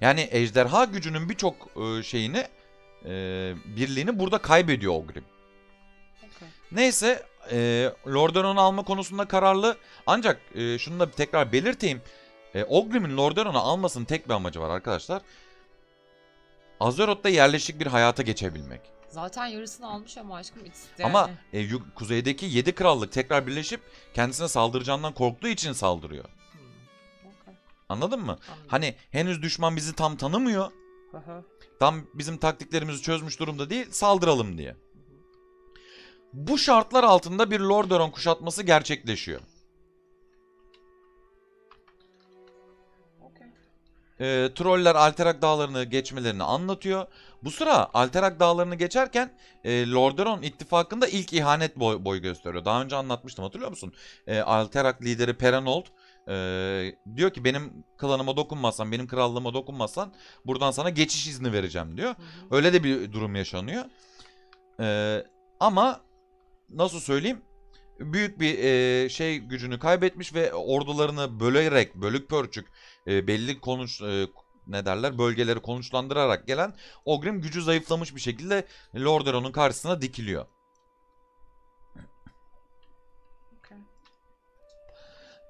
Yani ejderha gücünün birçok e, şeyini e, birliğini burada kaybediyor Ogrim. Neyse e, Lordaeron'u alma konusunda kararlı. Ancak e, şunu da tekrar belirteyim. E, Ogrim'in Lordaeron'u almasının tek bir amacı var arkadaşlar. Azeroth'ta yerleşik bir hayata geçebilmek. Zaten yarısını almış ama aşkım ikisi Ama e, kuzeydeki 7 krallık tekrar birleşip kendisine saldıracağından korktuğu için saldırıyor. Hmm, Anladın mı? anladım. Hani henüz düşman bizi tam tanımıyor. Aha. Tam bizim taktiklerimizi çözmüş durumda değil. Saldıralım diye. Bu şartlar altında bir Lordaeron kuşatması gerçekleşiyor. E, troller Alterak dağlarını geçmelerini anlatıyor. Bu sıra Alterak dağlarını geçerken e, Lordaeron ittifakında ilk ihanet boy, boy gösteriyor. Daha önce anlatmıştım hatırlıyor musun? E, Alterak lideri Perenold e, diyor ki benim klanıma dokunmazsan, benim krallığıma dokunmazsan buradan sana geçiş izni vereceğim diyor. Hı hı. Öyle de bir durum yaşanıyor. E, ama nasıl söyleyeyim? Büyük bir e, şey gücünü kaybetmiş ve ordularını bölerek, bölük pörçük e, belli konuş e, ne derler bölgeleri konuşlandırarak gelen Ogrim gücü zayıflamış bir şekilde Lordaeron'un karşısına dikiliyor. Okey.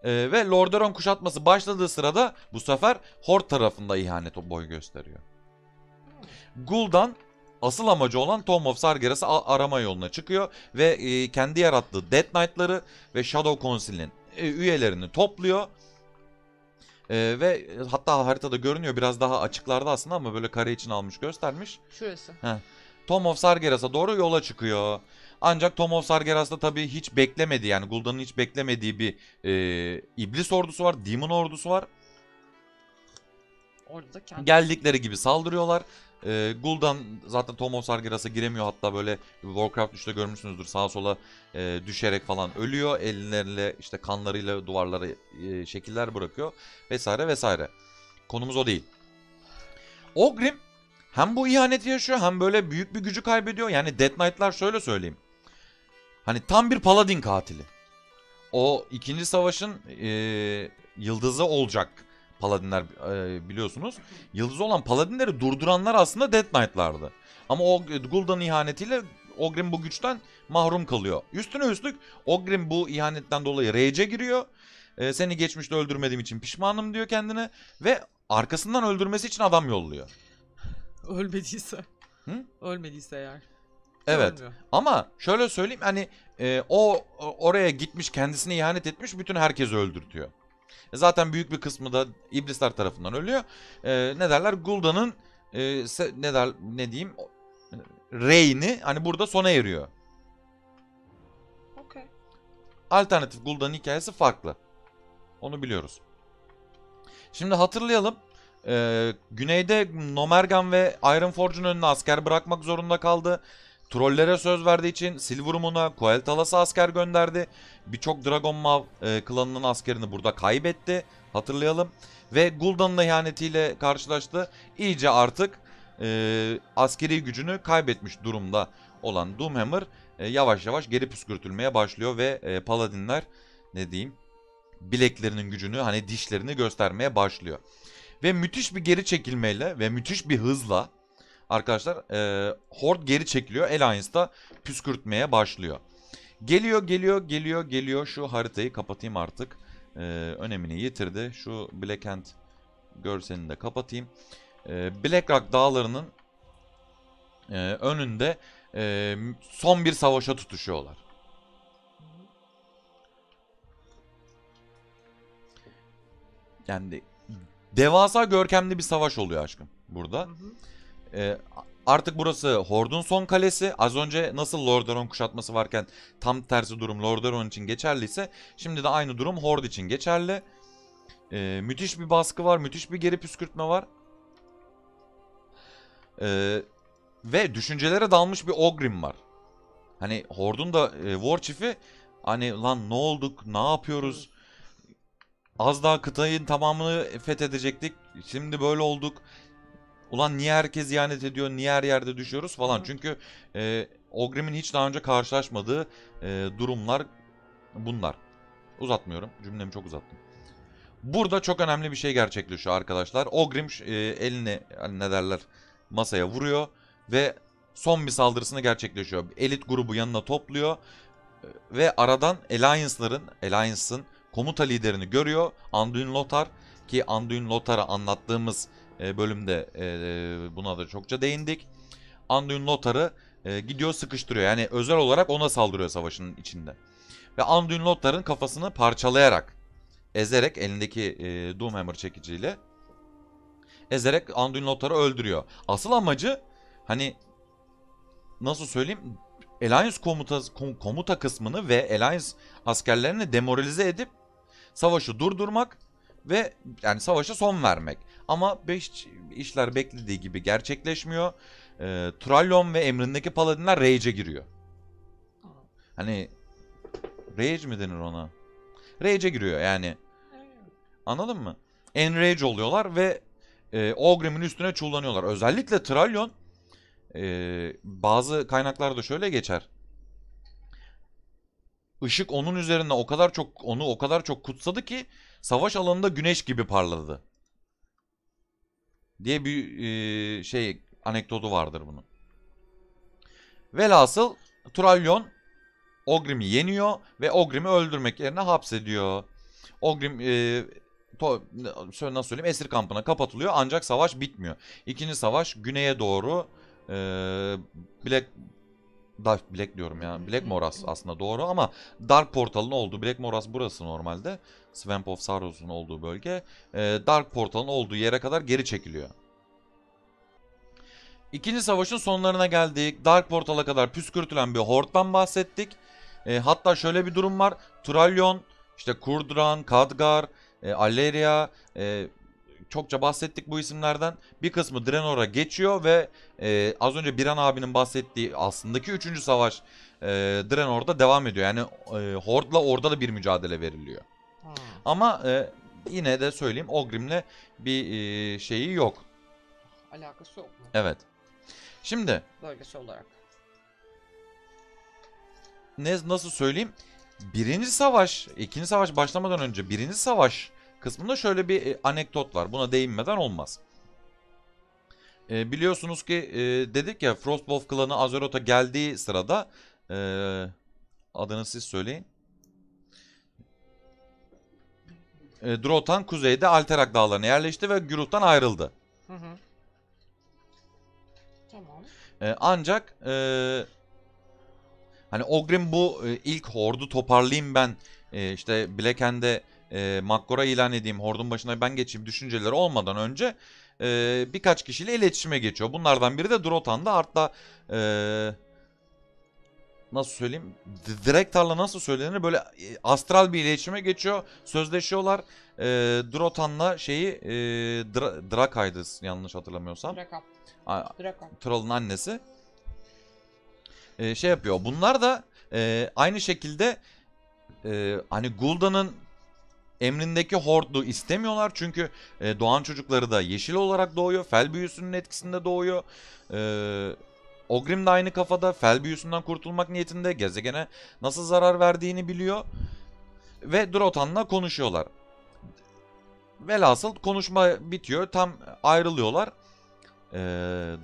E, ve Lordaeron kuşatması başladığı sırada bu sefer Horde tarafında ihanet boy gösteriyor. Gul'dan asıl amacı olan Tomb of Sargeras'ı arama yoluna çıkıyor ve e, kendi yarattığı Death Knight'ları ve Shadow Council'in e, üyelerini topluyor. E, ve hatta haritada görünüyor biraz daha açıklarda aslında ama böyle kare için almış göstermiş. Şurası. Tomb of Sargeras'a doğru yola çıkıyor. Ancak Tomb of Sargeras'ta tabii hiç beklemedi yani Gul'dan'ın hiç beklemediği bir e, iblis ordusu var, demon ordusu var. Orada da kendi. Geldikleri gibi saldırıyorlar. Ee, Gul'dan zaten Tomb of Sargeras'a giremiyor. Hatta böyle Warcraft 3'te görmüşsünüzdür sağa sola e, düşerek falan ölüyor. Elleriyle işte kanlarıyla duvarlara e, şekiller bırakıyor. Vesaire vesaire. Konumuz o değil. Ogrim hem bu ihaneti yaşıyor hem böyle büyük bir gücü kaybediyor. Yani Death Knight'lar şöyle söyleyeyim. Hani tam bir paladin katili. O ikinci savaşın e, yıldızı olacak paladinler e, biliyorsunuz. Yıldızı olan paladinleri durduranlar aslında Death Knight'lardı. Ama o Gul'dan ihanetiyle Ogrim bu güçten mahrum kalıyor. Üstüne üstlük Ogrim bu ihanetten dolayı rage'e giriyor. E, seni geçmişte öldürmediğim için pişmanım diyor kendine. Ve arkasından öldürmesi için adam yolluyor. Ölmediyse. Hı? Ölmediyse eğer. Evet. Ölmüyor. Ama şöyle söyleyeyim hani e, o- oraya gitmiş kendisine ihanet etmiş bütün herkesi öldürtüyor. E, Zaten büyük bir kısmı da iblisler tarafından ölüyor. E, ne derler Gul'dan'ın e, ne der ne diyeyim Reyni hani burada sona eriyor. Okey. Alternatif Gul'dan'ın hikayesi farklı. Onu biliyoruz. Şimdi hatırlayalım. Ee, güneyde Nomergan ve Ironforge'un önüne asker bırakmak zorunda kaldı. Trollere söz verdiği için Silvermoon'a Coel'Talas'a asker gönderdi. Birçok Dragon Maw e, klanının askerini burada kaybetti. Hatırlayalım. Ve Gul'dan'ın da ihanetiyle karşılaştı. İyice artık e, askeri gücünü kaybetmiş durumda olan Doomhammer e, yavaş yavaş geri püskürtülmeye başlıyor ve e, Paladinler ne diyeyim bileklerinin gücünü hani dişlerini göstermeye başlıyor. Ve müthiş bir geri çekilmeyle ve müthiş bir hızla arkadaşlar e, Horde geri çekiliyor. Alliance'da püskürtmeye başlıyor. Geliyor geliyor geliyor geliyor şu haritayı kapatayım artık. E, önemini yitirdi. Şu Black Hand görselini de kapatayım. E, Black Rock dağlarının e, önünde e, son bir savaşa tutuşuyorlar. Yani devasa görkemli bir savaş oluyor aşkım burada. Hı hı. Ee, artık burası Hord'un son kalesi. Az önce nasıl Lordaeron kuşatması varken tam tersi durum Lordaeron için geçerliyse şimdi de aynı durum Horde için geçerli. Ee, müthiş bir baskı var, müthiş bir geri püskürtme var. Ee, ve düşüncelere dalmış bir Ogrim var. Hani Horde'un da e, War Chief'i hani lan ne olduk, ne yapıyoruz? Az daha kıtayın tamamını fethedecektik. Şimdi böyle olduk. Ulan niye herkes ihanet ediyor, niye her yerde düşüyoruz falan. Çünkü e, Ogrim'in hiç daha önce karşılaşmadığı e, durumlar bunlar. Uzatmıyorum. Cümlemi çok uzattım. Burada çok önemli bir şey gerçekleşiyor arkadaşlar. Ogrim e, elini hani ne derler masaya vuruyor ve son bir saldırısını gerçekleşiyor. Elit grubu yanına topluyor e, ve aradan Alliance'ların, Alliance'ın komuta liderini görüyor. Anduin Lothar ki Anduin Lothar'ı anlattığımız e, bölümde e, buna da çokça değindik. Anduin Lothar'ı e, gidiyor sıkıştırıyor. Yani özel olarak ona saldırıyor savaşın içinde. Ve Anduin Lothar'ın kafasını parçalayarak, ezerek elindeki e, Doomhammer çekiciyle ezerek Anduin Lothar'ı öldürüyor. Asıl amacı hani nasıl söyleyeyim Alliance komuta, kom- komuta kısmını ve Alliance askerlerini demoralize edip savaşı durdurmak ve yani savaşa son vermek. Ama beş işler beklediği gibi gerçekleşmiyor. Ee, Trallon ve emrindeki paladinler rage'e giriyor. Hani rage mi denir ona? Rage'e giriyor yani. Anladın mı? Enrage oluyorlar ve e, Ogrim'in üstüne çullanıyorlar. Özellikle Trallon e, bazı kaynaklarda şöyle geçer. Işık onun üzerinde o kadar çok onu o kadar çok kutsadı ki savaş alanında güneş gibi parladı. Diye bir e, şey anekdotu vardır bunun. Velhasıl Trallon Ogrim'i yeniyor ve Ogrim'i öldürmek yerine hapsediyor. Ogrim e, to, nasıl söyleyeyim esir kampına kapatılıyor ancak savaş bitmiyor. İkinci savaş güneye doğru e, Black Dark Black diyorum ya. Black Moras aslında doğru ama Dark Portal'ın olduğu Black Moras burası normalde. Swamp of Sorrows'un olduğu bölge. E, Dark Portal'ın olduğu yere kadar geri çekiliyor. İkinci savaşın sonlarına geldik. Dark Portal'a kadar püskürtülen bir horttan bahsettik. E, hatta şöyle bir durum var. Trallon, işte Kurdran, Khadgar, e, Alleria e, çokça bahsettik bu isimlerden. Bir kısmı Draenor'a geçiyor ve e, az önce Biran abinin bahsettiği aslındaki 3. savaş e, Draenor'da devam ediyor. Yani e, Horde'la orada da bir mücadele veriliyor. Ha. Ama e, yine de söyleyeyim Ogrim'le bir e, şeyi yok. Alakası yok mu? Evet. Şimdi Bölgesi olarak. ne nasıl söyleyeyim? Birinci savaş, ikinci savaş başlamadan önce birinci savaş kısmında şöyle bir e, anekdot var. Buna değinmeden olmaz. E, biliyorsunuz ki e, dedik ya Frostwolf klanı Azeroth'a geldiği sırada e, adını siz söyleyin. E, Drotan kuzeyde Alterak dağlarına yerleşti ve Güruh'tan ayrıldı. Hı hı. Tamam. E, ancak e, hani Ogrim bu e, ilk hordu toparlayayım ben e, işte Blackhand'e e, Makkora ilan edeyim hordun başına ben geçeyim düşünceleri olmadan önce e, birkaç kişiyle iletişime geçiyor. Bunlardan biri de Drotan'da hatta e, nasıl söyleyeyim Drektar'la nasıl söylenir böyle e, astral bir iletişime geçiyor sözleşiyorlar. E, Drotan'la şeyi e, Dra- Drakay'dı yanlış hatırlamıyorsam. Drakap. A- Drakap. Troll'un annesi e, şey yapıyor. Bunlar da e, aynı şekilde e, hani Gul'dan'ın emrindeki hordu istemiyorlar çünkü e, doğan çocukları da yeşil olarak doğuyor. Fel büyüsünün etkisinde doğuyor. E, Ogrim de aynı kafada fel büyüsünden kurtulmak niyetinde gezegene nasıl zarar verdiğini biliyor. Ve Drotan'la konuşuyorlar. Velhasıl konuşma bitiyor. Tam ayrılıyorlar. E,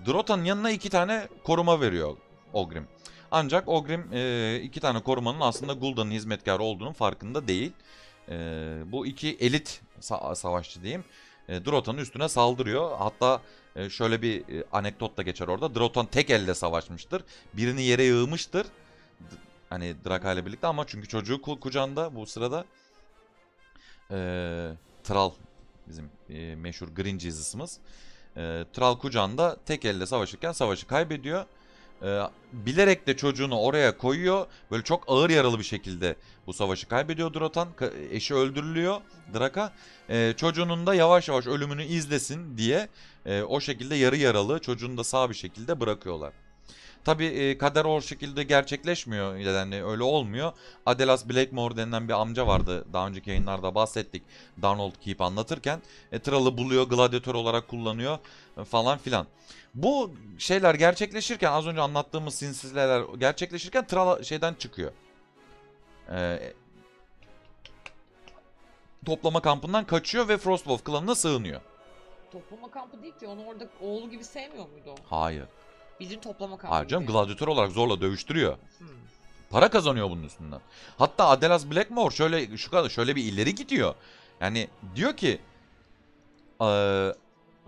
Drotan'ın yanına iki tane koruma veriyor Ogrim. Ancak Ogrim e, iki tane korumanın aslında Gul'dan'ın hizmetkarı olduğunun farkında değil. E, bu iki elit sa- savaşçı diyeyim. E, Drotan'ın üstüne saldırıyor. Hatta e, şöyle bir e, anekdot da geçer orada. Drotan tek elle savaşmıştır. Birini yere yığmıştır. D- hani Draka ile birlikte ama çünkü çocuğu ku- kucağında bu sırada e, Tral bizim e, meşhur Green Jesus'ımız. E, Tral kucağında tek elle savaşırken savaşı kaybediyor. E, bilerek de çocuğunu oraya koyuyor. Böyle çok ağır yaralı bir şekilde bu savaşı kaybediyor Drotan. Eşi öldürülüyor Draka. E, çocuğunun da yavaş yavaş ölümünü izlesin diye e, o şekilde yarı yaralı çocuğunu da sağ bir şekilde bırakıyorlar. Tabi e, kader o şekilde gerçekleşmiyor yani öyle olmuyor. Adelas Blackmore denilen bir amca vardı daha önceki yayınlarda bahsettik. Darnold Keep anlatırken. E, Trall'ı buluyor gladyatör olarak kullanıyor e, falan filan. Bu şeyler gerçekleşirken az önce anlattığımız sinsizler gerçekleşirken Tral şeyden çıkıyor. E, toplama kampından kaçıyor ve Frostwolf klanına sığınıyor. Toplama kampı değil ki. Onu orada oğlu gibi sevmiyor muydu o? Hayır. Bizim toplama kampı Hayır canım gladyatör olarak zorla dövüştürüyor. Hmm. Para kazanıyor bunun üstünden. Hatta Adelas Blackmore şöyle şu kadar şöyle bir ileri gidiyor. Yani diyor ki eee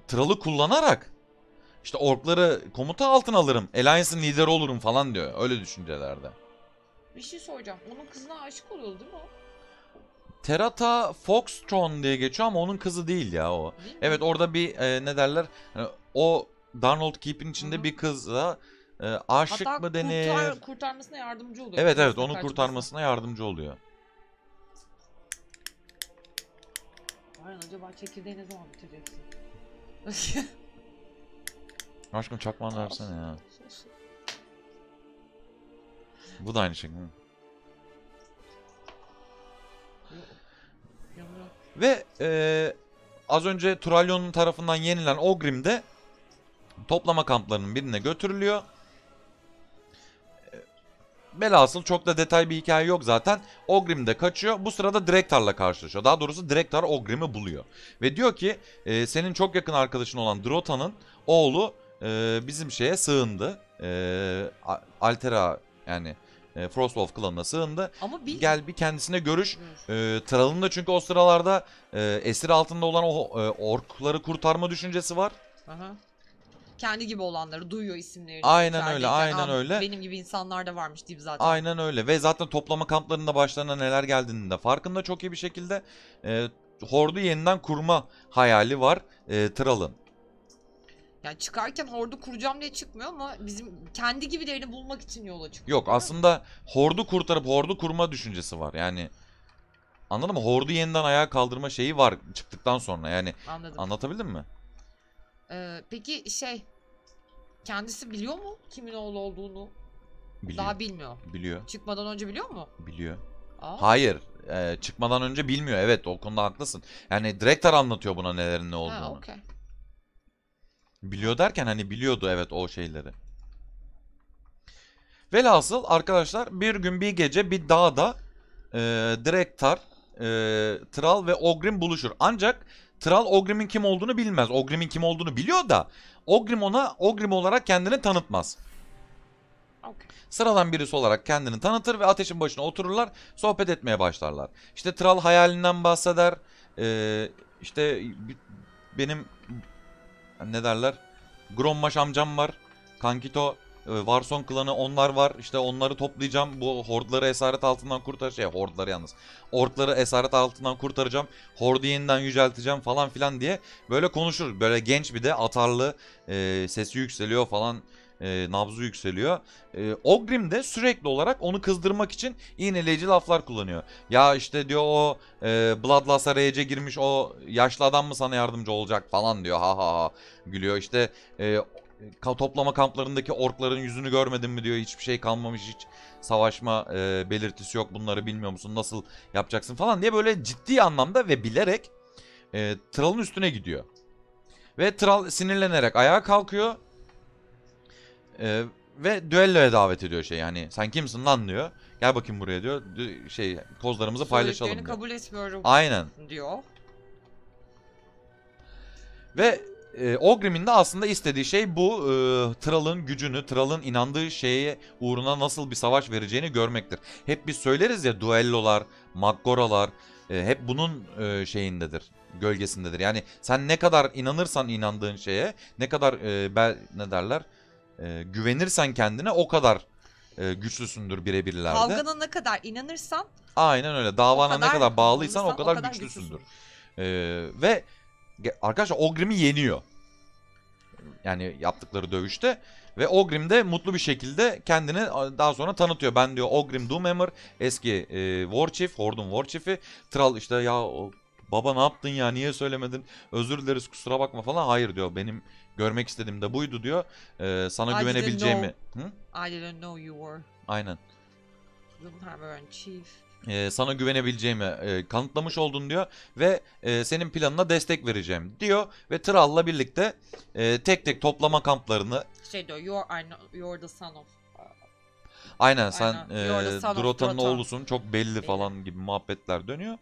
Trall'ı kullanarak işte orkları komuta altına alırım. Alliance'ın lideri olurum falan diyor. Öyle düşüncelerde. Bir şey soracağım. Onun kızına aşık oluyordu değil mi o? Terata Foxtron diye geçiyor ama onun kızı değil ya o. Değil mi? Evet orada bir e, ne derler? hani o Darnold Keep'in içinde Hı hı. bir kızla e, aşık Hatta mı denir? kurtar, kurtarmasına yardımcı oluyor. Evet evet onu kurtarmasına yardımcı oluyor. Aynen acaba çekirdeği ne zaman bitireceksin? [laughs] Aşkım çakman versene ya. Bu da aynı şey. Hı. Ve e, az önce Tralyon'un tarafından yenilen Ogrim de toplama kamplarının birine götürülüyor. E, Velhasıl çok da detay bir hikaye yok zaten. Ogrim de kaçıyor. Bu sırada Drektar'la karşılaşıyor. Daha doğrusu Drektar Ogrim'i buluyor. Ve diyor ki e, senin çok yakın arkadaşın olan Drota'nın oğlu e, bizim şeye sığındı. E, Altera yani e, Frostwolf klanına sığındı. Ama bir... Gel bir kendisine görüş. Dur. E, Trall'ın da çünkü o sıralarda e, esir altında olan o e, orkları kurtarma düşüncesi var. Aha. Kendi gibi olanları duyuyor isimlerini. Aynen öyle, aynen Aa, öyle. Benim gibi insanlar da varmış deyip zaten. Aynen öyle ve zaten toplama kamplarında başlarına neler geldiğinin de farkında çok iyi bir şekilde. E, Hordu yeniden kurma hayali var e, Trall'ın. Yani çıkarken ordu kuracağım diye çıkmıyor ama bizim kendi gibilerini bulmak için yola çıkıyor. Yok aslında hordu kurtarıp hordu kurma düşüncesi var. Yani anladın mı? Hordu yeniden ayağa kaldırma şeyi var çıktıktan sonra. Yani Anladım. anlatabildim mi? Ee, peki şey kendisi biliyor mu kimin oğlu olduğunu? Biliyor. Daha bilmiyor. Biliyor. Çıkmadan önce biliyor mu? Biliyor. Aa. Hayır. e, çıkmadan önce bilmiyor. Evet o konuda haklısın. Yani Direktar anlatıyor buna nelerin ne olduğunu. Ha, okey. Biliyor derken hani biliyordu evet o şeyleri. Velhasıl arkadaşlar bir gün bir gece bir dağda e, Direktar, e, Tral ve Ogrim buluşur. Ancak Tral Ogrim'in kim olduğunu bilmez. Ogrim'in kim olduğunu biliyor da Ogrim ona Ogrim olarak kendini tanıtmaz. Okey. Sıradan birisi olarak kendini tanıtır ve ateşin başına otururlar, sohbet etmeye başlarlar. İşte Tral hayalinden bahseder. Ee, işte benim ne derler? Grommaş amcam var. Kankito, Varson klanı onlar var. İşte onları toplayacağım. Bu hordları esaret altından kurtaracağım. Şey, hordları yalnız. Orkları esaret altından kurtaracağım. Hordu yeniden yücelteceğim falan filan diye böyle konuşur. Böyle genç bir de atarlı e, sesi yükseliyor falan. E, nabzı yükseliyor. E, Ogrim de sürekli olarak onu kızdırmak için iğneleyici laflar kullanıyor. Ya işte diyor o e, Bloodlust'a rage'e girmiş o yaşlı adam mı sana yardımcı olacak falan diyor. Ha ha ha gülüyor. İşte e, toplama kamplarındaki orkların yüzünü görmedin mi diyor. Hiçbir şey kalmamış hiç savaşma e, belirtisi yok bunları bilmiyor musun nasıl yapacaksın falan diye böyle ciddi anlamda ve bilerek e, Trall'ın üstüne gidiyor. Ve Trall sinirlenerek ayağa kalkıyor. E, ve düelloya davet ediyor şey yani sen kimsin lan diyor. Gel bakayım buraya diyor. Şey kozlarımızı paylaşalım diyor. kabul etmiyorum Aynen. diyor. Ve e, Ogrim'in de aslında istediği şey bu e, Thrall'ın gücünü, Thrall'ın inandığı şeye uğruna nasıl bir savaş vereceğini görmektir. Hep biz söyleriz ya duellolar, maggoralar e, hep bunun e, şeyindedir, gölgesindedir. Yani sen ne kadar inanırsan inandığın şeye, ne kadar e, bel, ne derler, e, güvenirsen kendine o kadar e, güçlüsündür birebirlerde. Kavgana ne kadar inanırsan Aynen öyle. Davana ne kadar kadar bağlıysan o kadar, o kadar güçlüsündür. güçlüsün. Ee, ve arkadaşlar Ogrim'i yeniyor. Yani yaptıkları dövüşte. Ve Ogrim de mutlu bir şekilde kendini daha sonra tanıtıyor. Ben diyor Ogrim Doomhammer eski e, War Chief, Hord'un War Chief'i. Thrall işte ya o, baba ne yaptın ya niye söylemedin özür dileriz kusura bakma falan. Hayır diyor benim görmek istediğim de buydu diyor. Ee, sana I güvenebileceğimi. Hı? I didn't know you were Aynen. Doomhammer and Chief. E, sana güvenebileceğimi e, kanıtlamış oldun diyor ve e, senin planına destek vereceğim diyor ve Trall'la birlikte e, tek tek toplama kamplarını Şey diyor you're, you're the son of. aynen sen Aynen. E, Drota'nın Drota. oğlusun çok belli Belli. falan gibi muhabbetler dönüyor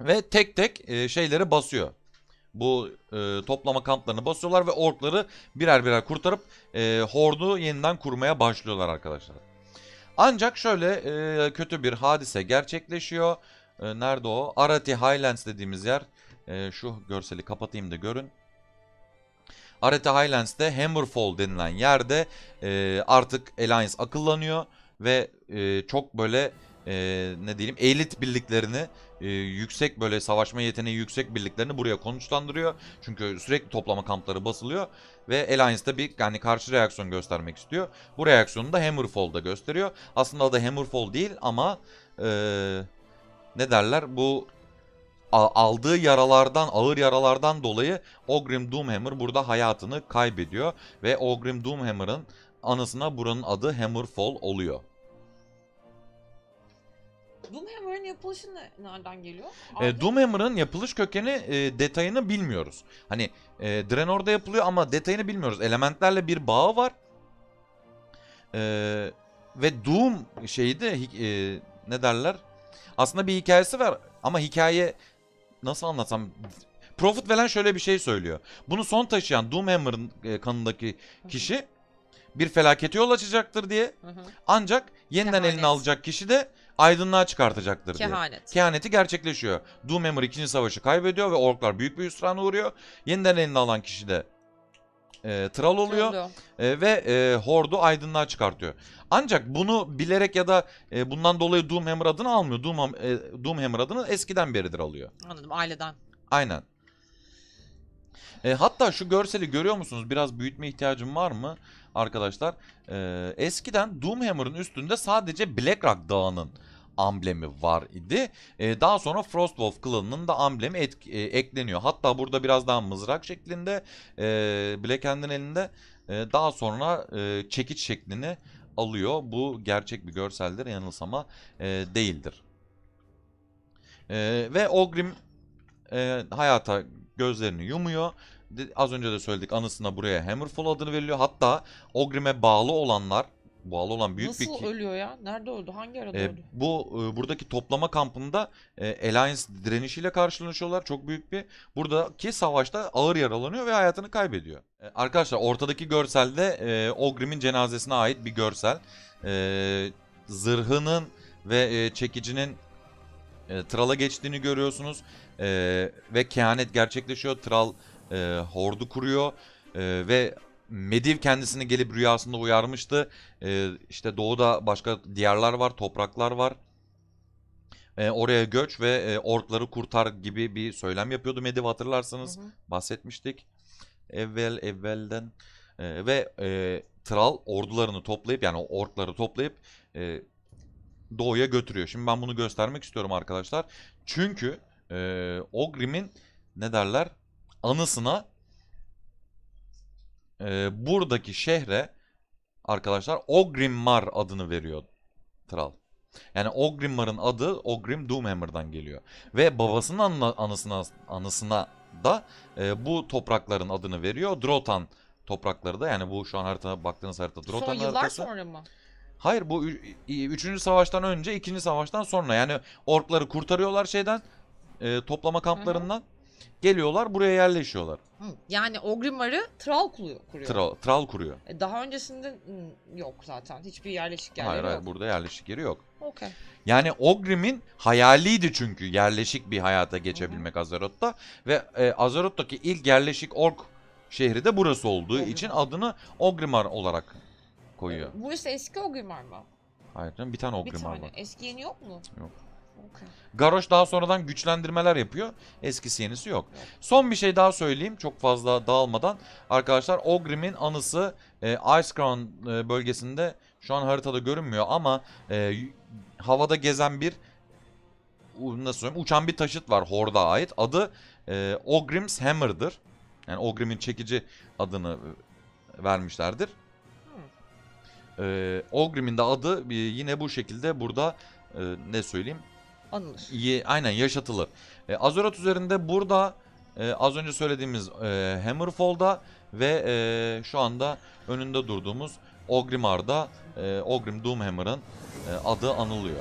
ve tek tek e, şeyleri basıyor. Bu e, toplama kamplarını basıyorlar ve orkları birer birer kurtarıp e, hordu yeniden kurmaya başlıyorlar arkadaşlar. Ancak şöyle e, kötü bir hadise gerçekleşiyor. E, nerede o? Arati Highlands dediğimiz yer. E, şu görseli kapatayım da görün. Arati Highlands'te Hammerfall denilen yerde e, artık Alliance akıllanıyor ve e, çok böyle e, ne diyelim elit birliklerini e, yüksek böyle savaşma yeteneği yüksek birliklerini buraya konuşlandırıyor. Çünkü sürekli toplama kampları basılıyor ve Alliance'da bir yani karşı reaksiyon göstermek istiyor. Bu reaksiyonu da Hammerfall'da gösteriyor. Aslında adı Hammerfall değil ama e, ne derler bu aldığı yaralardan ağır yaralardan dolayı Ogrim Doomhammer burada hayatını kaybediyor ve Ogrim Doomhammer'ın anısına buranın adı Hammerfall oluyor. Doomhammer'ın yapılışı ne, nereden geliyor? E, Doomhammer'ın yapılış kökeni e, detayını bilmiyoruz. Hani e, Draenor'da yapılıyor ama detayını bilmiyoruz. Elementlerle bir bağı var. E, ve Doom şeydi hi- e, ne derler? Aslında bir hikayesi var ama hikaye nasıl anlatsam Prophet Velen şöyle bir şey söylüyor. Bunu son taşıyan Doomhammer'ın e, kanındaki kişi bir felakete yol açacaktır diye. Ancak yeniden Kehanet. eline alacak kişi de aydınlığa çıkartacaktır diye. Kehanet. Kehaneti gerçekleşiyor. Doomhammer 2. savaşı kaybediyor ve orklar büyük bir hüsrana uğruyor. Yeniden eline alan kişi de e, Thrall oluyor e, ve e, Hord'u aydınlığa çıkartıyor. Ancak bunu bilerek ya da e, bundan dolayı Doomhammer adını almıyor. Doom, e, Doomhammer adını eskiden beridir alıyor. Anladım aileden. Aynen. E, hatta şu görseli görüyor musunuz? Biraz büyütme ihtiyacım var mı arkadaşlar? E, eskiden Doomhammer'ın üstünde sadece Blackrock Dağı'nın amblemi var idi. E, daha sonra Frostwolf klanının da amblemi et- e, ekleniyor. Hatta burada biraz daha mızrak şeklinde e, Blackhand'in elinde e, daha sonra e, çekiç şeklini alıyor. Bu gerçek bir görseldir yanılsama e, değildir. E, ve Ogrim e, hayata gözlerini yumuyor. Az önce de söyledik anısına buraya Hammerfall adını veriliyor. Hatta Ogrim'e bağlı olanlar, bağlı olan büyük Nasıl bir ki- ölüyor ya? Nerede öldü? Hangi arada e, öldü? bu e, buradaki toplama kampında e, Alliance direnişiyle karşılaşıyorlar. Çok büyük bir. Buradaki savaşta ağır yaralanıyor ve hayatını kaybediyor. E, arkadaşlar ortadaki görselde e, Ogrim'in cenazesine ait bir görsel. E, zırhının ve e, çekicinin e, Thrall'a geçtiğini görüyorsunuz. E, ve kehanet gerçekleşiyor. Thrall e, hordu kuruyor. E, ve Mediv kendisini gelip rüyasında uyarmıştı. E, işte doğuda başka diyarlar var, topraklar var. E, oraya göç ve e, orkları kurtar gibi bir söylem yapıyordu Mediv hatırlarsanız. Hı hı. Bahsetmiştik. Evvel evvelden. E, ve e, Thrall ordularını toplayıp yani orkları toplayıp e, doğuya götürüyor. Şimdi ben bunu göstermek istiyorum arkadaşlar. Çünkü e, Ogrim'in ne derler anısına e, buradaki şehre arkadaşlar Ogrimmar adını veriyor Tral. Yani Ogrimmar'ın adı Ogrim Doomhammer'dan geliyor. Ve babasının anısına, anısına da e, bu toprakların adını veriyor. Drotan toprakları da yani bu şu an harita baktığınız harita Son Drotan yıllar haritası. sonra mı? Hayır bu 3. savaştan önce 2. savaştan sonra yani orkları kurtarıyorlar şeyden e, toplama kamplarından. Geliyorlar buraya yerleşiyorlar. Hı, Yani Ogrimmar'ı Thrall kuruyor. Tral, Tral kuruyor. E, Daha öncesinde hı, yok zaten. Hiçbir yerleşik yerleri hayır hayır yok. burada yerleşik yeri yok. Okey. Yani Ogrim'in hayaliydi çünkü yerleşik bir hayata geçebilmek Azeroth'ta. Ve e, Azeroth'taki ilk yerleşik ork şehri de burası olduğu Ogrimmar. için adını Ogrimmar olarak koyuyor. Burası eski Ogrimmar mı? Hayır canım bir tane Bir Ogrimmar tane. var. Eski yeni yok mu? Yok. Okey. Garrosh daha sonradan güçlendirmeler yapıyor. Eskisi yenisi yok. Son bir şey daha söyleyeyim çok fazla dağılmadan. Arkadaşlar Ogrim'in anısı e, Icecrown e, bölgesinde şu an haritada görünmüyor ama e, havada gezen bir nasıl söyleyeyim uçan bir taşıt var Hord'a ait. Adı e, Ogrim's Hammer'dır. Yani Ogrim'in çekici adını e, vermişlerdir. E, Ogrim'in de adı e, yine bu şekilde burada e, ne söyleyeyim Anılır. Ye- aynen yaşatılır. E, Azeroth üzerinde burada e, az önce söylediğimiz e, Hammerfall'da ve e, şu anda önünde durduğumuz Ogrimmar'da e, Ogrim Doomhammer'ın e, adı anılıyor.